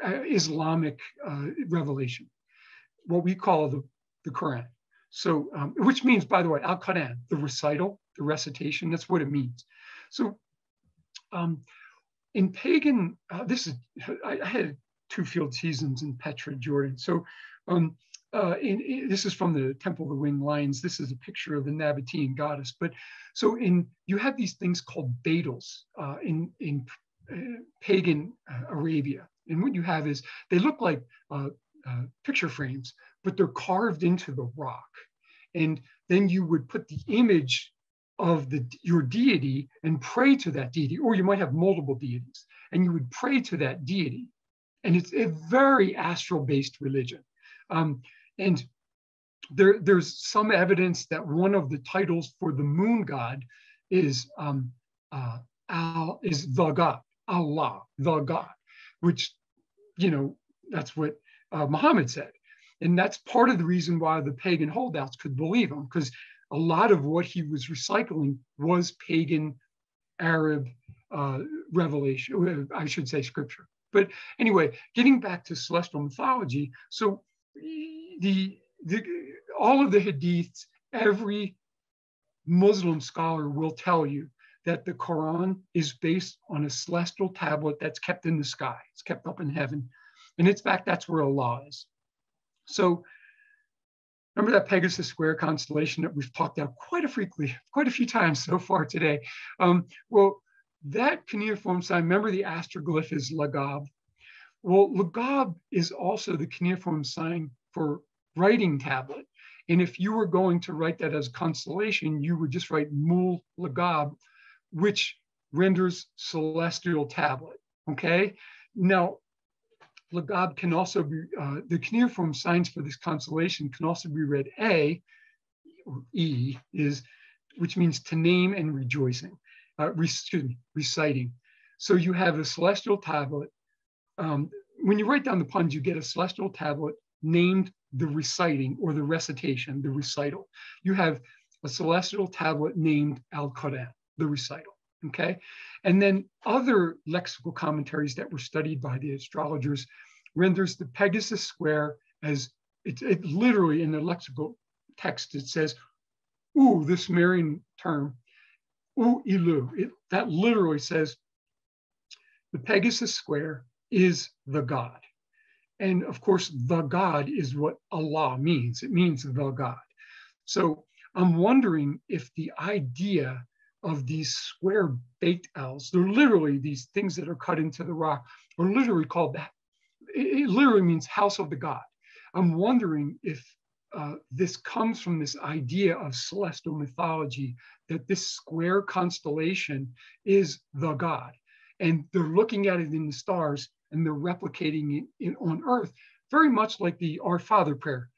uh, Islamic uh, revelation, what we call the the Quran. So, um, which means, by the way, Al Quran, the recital, the recitation, that's what it means. So, um, in pagan, uh, this is, I, I, had two field seasons in Petra, Jordan. So, um, uh, in, in, this is from the Temple of the Winged Lions. This is a picture of the Nabatean goddess. But so in you have these things called baetyls uh, in in uh, pagan uh, Arabia, and what you have is they look like uh, picture frames, but they're carved into the rock. And then you would put the image of the, your deity and pray to that deity, or you might have multiple deities, and you would pray to that deity. And it's a very astral based religion. Um, and there, there's some evidence that one of the titles for the moon god is um, uh, Al is the God, Allah, the God, which, you know, that's what uh, Muhammad said. And that's part of the reason why the pagan holdouts could believe him, because a lot of what he was recycling was pagan Arab uh, revelation, uh, I should say scripture. But anyway, getting back to celestial mythology, so the, the all of the hadiths, every Muslim scholar will tell you that the Quran is based on a celestial tablet that's kept in the sky. It's kept up in heaven. And in fact, that's where Allah is. So remember that Pegasus Square constellation that we've talked about quite a frequently, quite a few times so far today. Um, well, that cuneiform sign, remember the astroglyph is Lagab. Well, Lagab is also the cuneiform sign for writing tablet. And if you were going to write that as constellation, you would just write Mul Lagab, which renders celestial tablet. Okay. Now, Lagab can also be, uh, the cuneiform signs for this constellation can also be read A, or E, is, which means to name and rejoicing, uh, re, me, reciting. So you have a celestial tablet. Um, when you write down the puns, you get a celestial tablet named the reciting or the recitation, the recital. You have a celestial tablet named Al Quran, the recital. Okay. And then other lexical commentaries that were studied by the astrologers renders the Pegasus square as it, it literally in the lexical text, it says, ooh, this Sumerian term, ooh ilu. It, that literally says the Pegasus square is the God. And of course, the God is what Allah means. It means the God. So I'm wondering if the idea of these square baked owls. They're literally these things that are cut into the rock, are literally called that. It, literally means house of the god. I'm wondering if uh, this comes from this idea of celestial mythology that this square constellation is the god. And they're looking at it in the stars and they're replicating it in, on earth, very much like the Our Father prayer.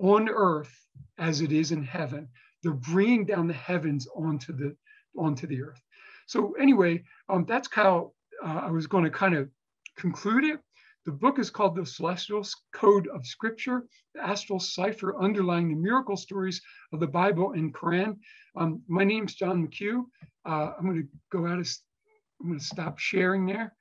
on earth as it is in heaven. They're bringing down the heavens onto the onto the earth. So anyway, um, that's how uh, I was going to kind of conclude it. The book is called The Celestial Code of Scripture, the astral cipher underlying the miracle stories of the Bible and Quran. Um, my name's John McHugh. Uh, I'm going to go out of, I'm going to stop sharing there.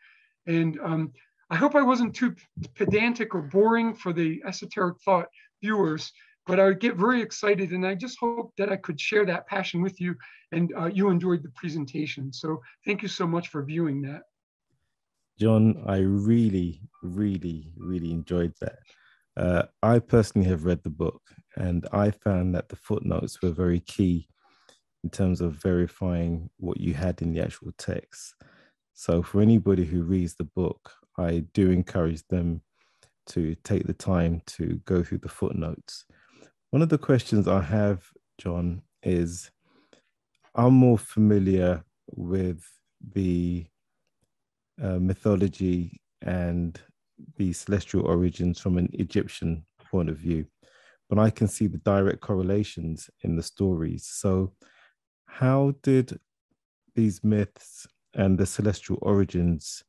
And um, I hope I wasn't too pedantic or boring for the esoteric thought viewers, but I get very excited and I just hope that I could share that passion with you and uh, you enjoyed the presentation. So thank you so much for viewing that. John, I really, really, really enjoyed that. Uh, I personally have read the book and I found that the footnotes were very key in terms of verifying what you had in the actual text. So, for anybody who reads the book, I do encourage them to take the time to go through the footnotes. One of the questions I have, John, is I'm more familiar with the uh, mythology and the celestial origins from an Egyptian point of view, but I can see the direct correlations in the stories. So, how did these myths and the celestial origins,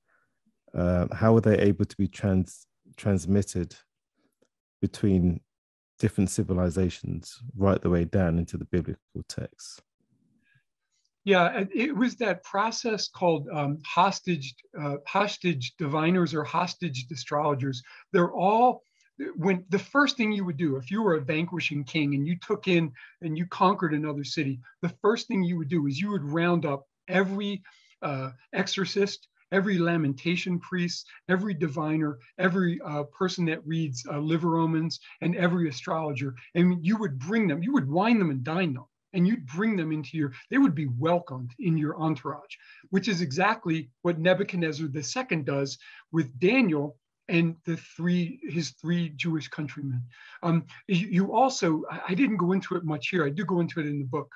uh, how were they able to be trans transmitted between different civilizations right the way down into the biblical texts? Yeah, it was that process called um, hostage uh, hostage diviners or hostage astrologers. They're all when the first thing you would do if you were a vanquishing king and you took in and you conquered another city, the first thing you would do is you would round up every uh, exorcist, every lamentation priest, every diviner, every uh, person that reads uh, liver omens, and every astrologer, and you would bring them, you would wine them and dine them and you'd bring them into your, they would be welcomed in your entourage, which is exactly what Nebuchadnezzar II does with Daniel and the three his three Jewish countrymen. Um, you, you, also, I didn't go into it much here. I do go into it in the book.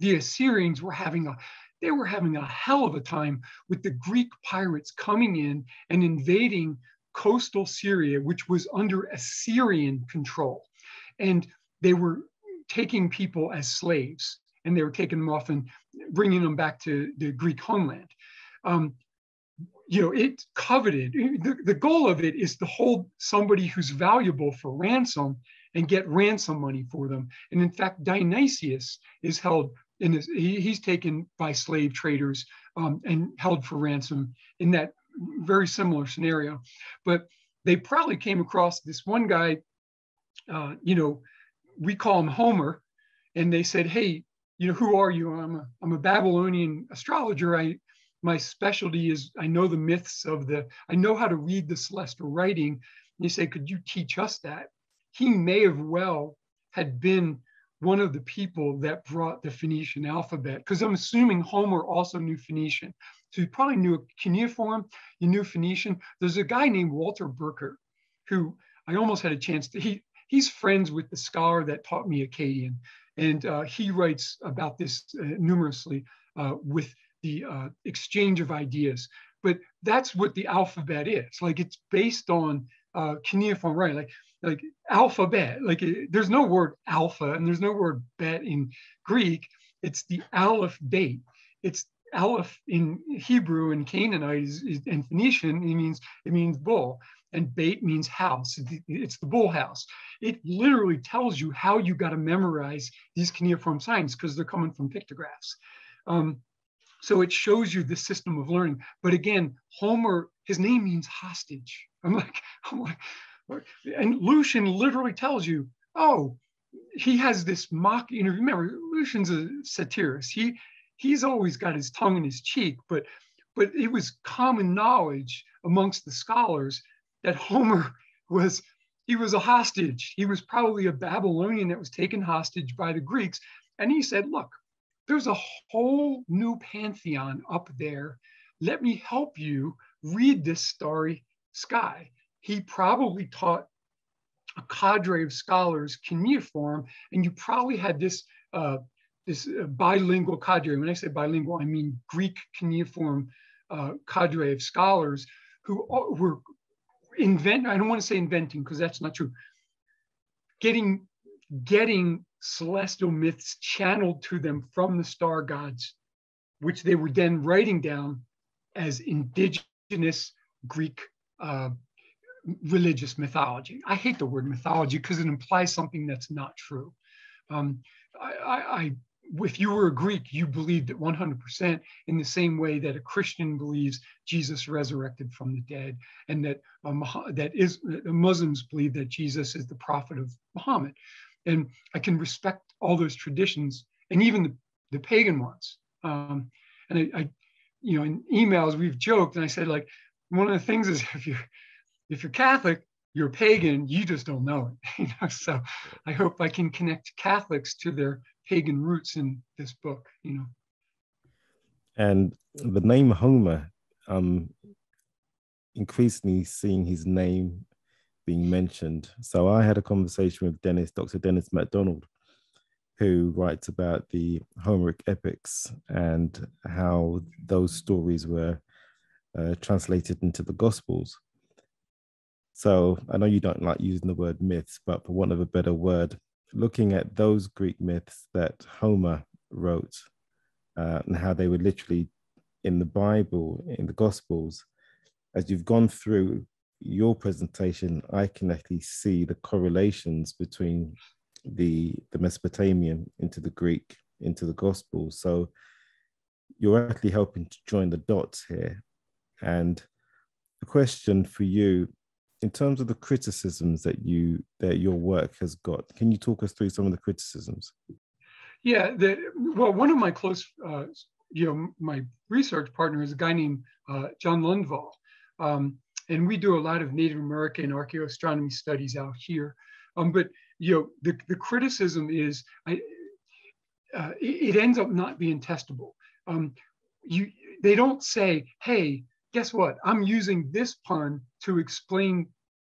The Assyrians were having a they were having a hell of a time with the Greek pirates coming in and invading coastal Syria, which was under Assyrian control. And they were taking people as slaves and they were taking them off and bringing them back to the Greek homeland. Um, you know, it coveted, the, the goal of it is to hold somebody who's valuable for ransom and get ransom money for them. And in fact, Dionysius is held in this, he, he's taken by slave traders um, and held for ransom in that very similar scenario. But they probably came across this one guy, uh, you know, we call him Homer, and they said, "Hey, you know, who are you? I'm a I'm a Babylonian astrologer. I my specialty is I know the myths of the I know how to read the celestial writing." And they say, "Could you teach us that?" He may have well had been one of the people that brought the Phoenician alphabet, because I'm assuming Homer also knew Phoenician. So he probably knew cuneiform, he knew Phoenician. There's a guy named Walter Burkert who I almost had a chance to, he, he's friends with the scholar that taught me Akkadian. And uh, he writes about this uh, numerously uh, with the uh, exchange of ideas. But that's what the alphabet is. Like it's based on uh, cuneiform writing, like like alphabet. Like it, there's no word alpha and there's no word bet in Greek. It's the aleph bet. It's aleph in Hebrew and Canaanite is, is, and Phoenician. It means it means bull and bait means house. It's the bull house. It literally tells you how you got to memorize these cuneiform signs because they're coming from pictographs. Um, so it shows you the system of learning. But again, Homer, his name means hostage. I'm like, <laughs> I'm like, and Lucian literally tells you, oh, he has this mock interview. Remember, Lucian's a satirist. He he's always got his tongue in his cheek, but but it was common knowledge amongst the scholars that Homer <laughs> was he was a hostage. He was probably a Babylonian that was taken hostage by the Greeks. And he said, look, there's a whole new pantheon up there. Let me help you read this starry sky. He probably taught a cadre of scholars cuneiform, and you probably had this uh, this uh, bilingual cadre. When I say bilingual, I mean Greek cuneiform uh, cadre of scholars who were invent, I don't want to say inventing because that's not true, getting getting celestial myths channeled to them from the star gods, which they were then writing down as indigenous Greek uh, religious mythology. I hate the word mythology because it implies something that's not true. Um, I, I, if you were a Greek, you believed it 100% in the same way that a Christian believes Jesus resurrected from the dead, and that um, that is Muslims believe that Jesus is the prophet of Muhammad. And I can respect all those traditions and even the, the pagan ones. Um, and I, I, you know, in emails we've joked, and I said like one of the things is <laughs> if you're if you're Catholic, you're pagan, you just don't know it. <laughs> You know, so I hope I can connect Catholics to their pagan roots in this book. You know. And the name Homer, um, increasingly seeing his name being mentioned. So I had a conversation with Dennis, Dr. Dennis MacDonald, who writes about the Homeric epics and how those stories were uh, translated into the Gospels. So I know you don't like using the word myths, but for want of a better word, looking at those Greek myths that Homer wrote uh, and how they were literally in the Bible, in the Gospels, as you've gone through your presentation, I can actually see the correlations between the the Mesopotamian into the Greek into the Gospel. So you're actually helping to join the dots here. And the question for you in terms of the criticisms that you that your work has got can you talk us through some of the criticisms? Yeah the, well one of my close uh, you know my research partner is a guy named uh, john lundvall. Um, and we do a lot of native american archaeoastronomy studies out here. Um, but you know the, the criticism is I, uh, it, it, ends up not being testable. Um, you they don't say hey guess what? I'm using this pun to explain,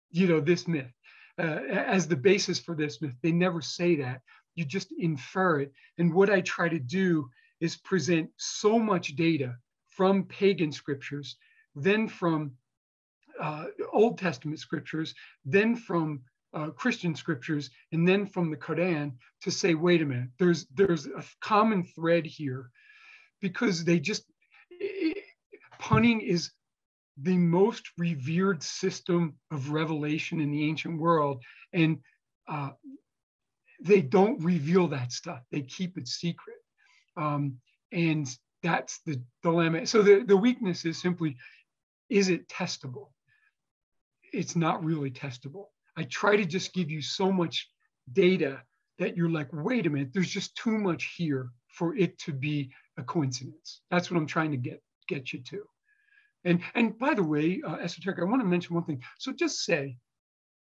you know, this myth uh, as the basis for this myth. They never say that. You just infer it. And what I try to do is present so much data from pagan scriptures, then from uh, Old Testament scriptures, then from uh, Christian scriptures, and then from the Quran to say, wait a minute, there's there's a common thread here, because they just punning is the most revered system of revelation in the ancient world. And uh, they don't reveal that stuff, they keep it secret. Um, and that's the dilemma. So the, the weakness is simply is it testable? It's not really testable. I try to just give you so much data that you're like, wait a minute, there's just too much here for it to be a coincidence. That's what I'm trying to get get you to. And, and by the way, uh, esoteric, I want to mention one thing. So just say,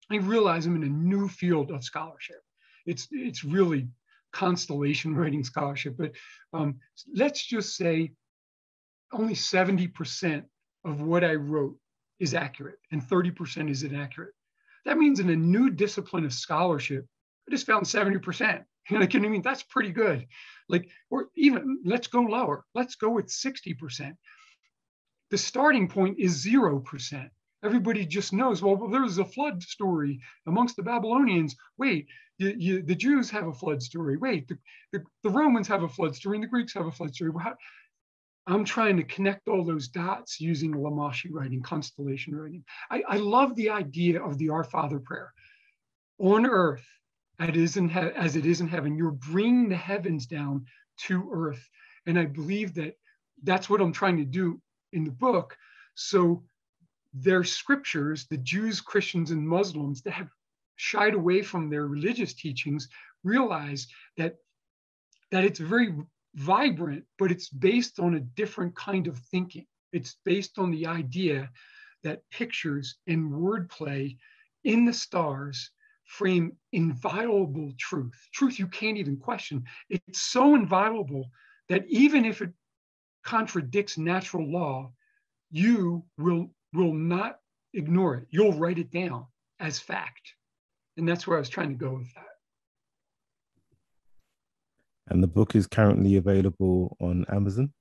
I realize I'm in a new field of scholarship. It's, it's really constellation <laughs> writing scholarship, but um, let's just say only 70% of what I wrote is accurate and 30% is inaccurate. That means in a new discipline of scholarship, I just found 70%. <laughs> You know, I mean, that's pretty good. Like, or even let's go lower. Let's go with 60% the starting point is 0%. Everybody just knows, well, well there's a flood story amongst the Babylonians. Wait, you, you, the Jews have a flood story. Wait, the, the, the, Romans have a flood story and the Greeks have a flood story. How, I'm trying to connect all those dots using Lumashi writing, constellation writing. I, I love the idea of the Our Father prayer. On earth, as it is in heaven, you're bringing the heavens down to earth. And I believe that that's what I'm trying to do in the book. So their scriptures, the Jews, Christians, and Muslims that have shied away from their religious teachings realize that, that it's very vibrant, but it's based on a different kind of thinking. It's based on the idea that pictures and wordplay in the stars frame inviolable truth, truth you can't even question. It's so inviolable that even if it contradicts natural law, you will, will not ignore it. You'll write it down as fact. And that's where I was trying to go with that. And the book is currently available on Amazon?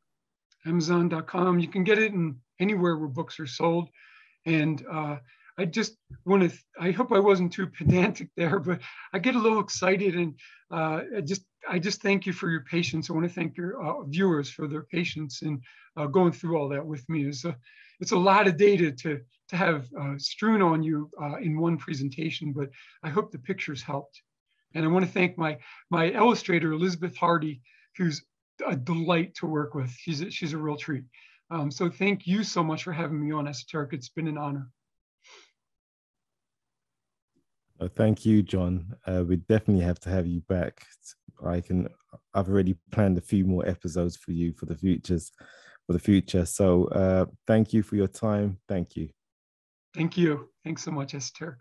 Amazon.com. You can get it in anywhere where books are sold. And uh, I just want to, I hope I wasn't too pedantic there, but I get a little excited and uh, I just, I just thank you for your patience. I want to thank your uh, viewers for their patience and uh, going through all that with me. It's a, it's a lot of data to, to have uh, strewn on you uh, in one presentation, but I hope the pictures helped. And I want to thank my, my illustrator, Elizabeth Hardy, who's a delight to work with. She's a, she's a real treat. Um, so thank you so much for having me on Esoteric. It's been an honor. Uh, thank you, John. Uh, we definitely have to have you back. I can. I've already planned a few more episodes for you for the futures, for the future. So uh, thank you for your time. Thank you. Thank you. Thanks so much, Esoteric.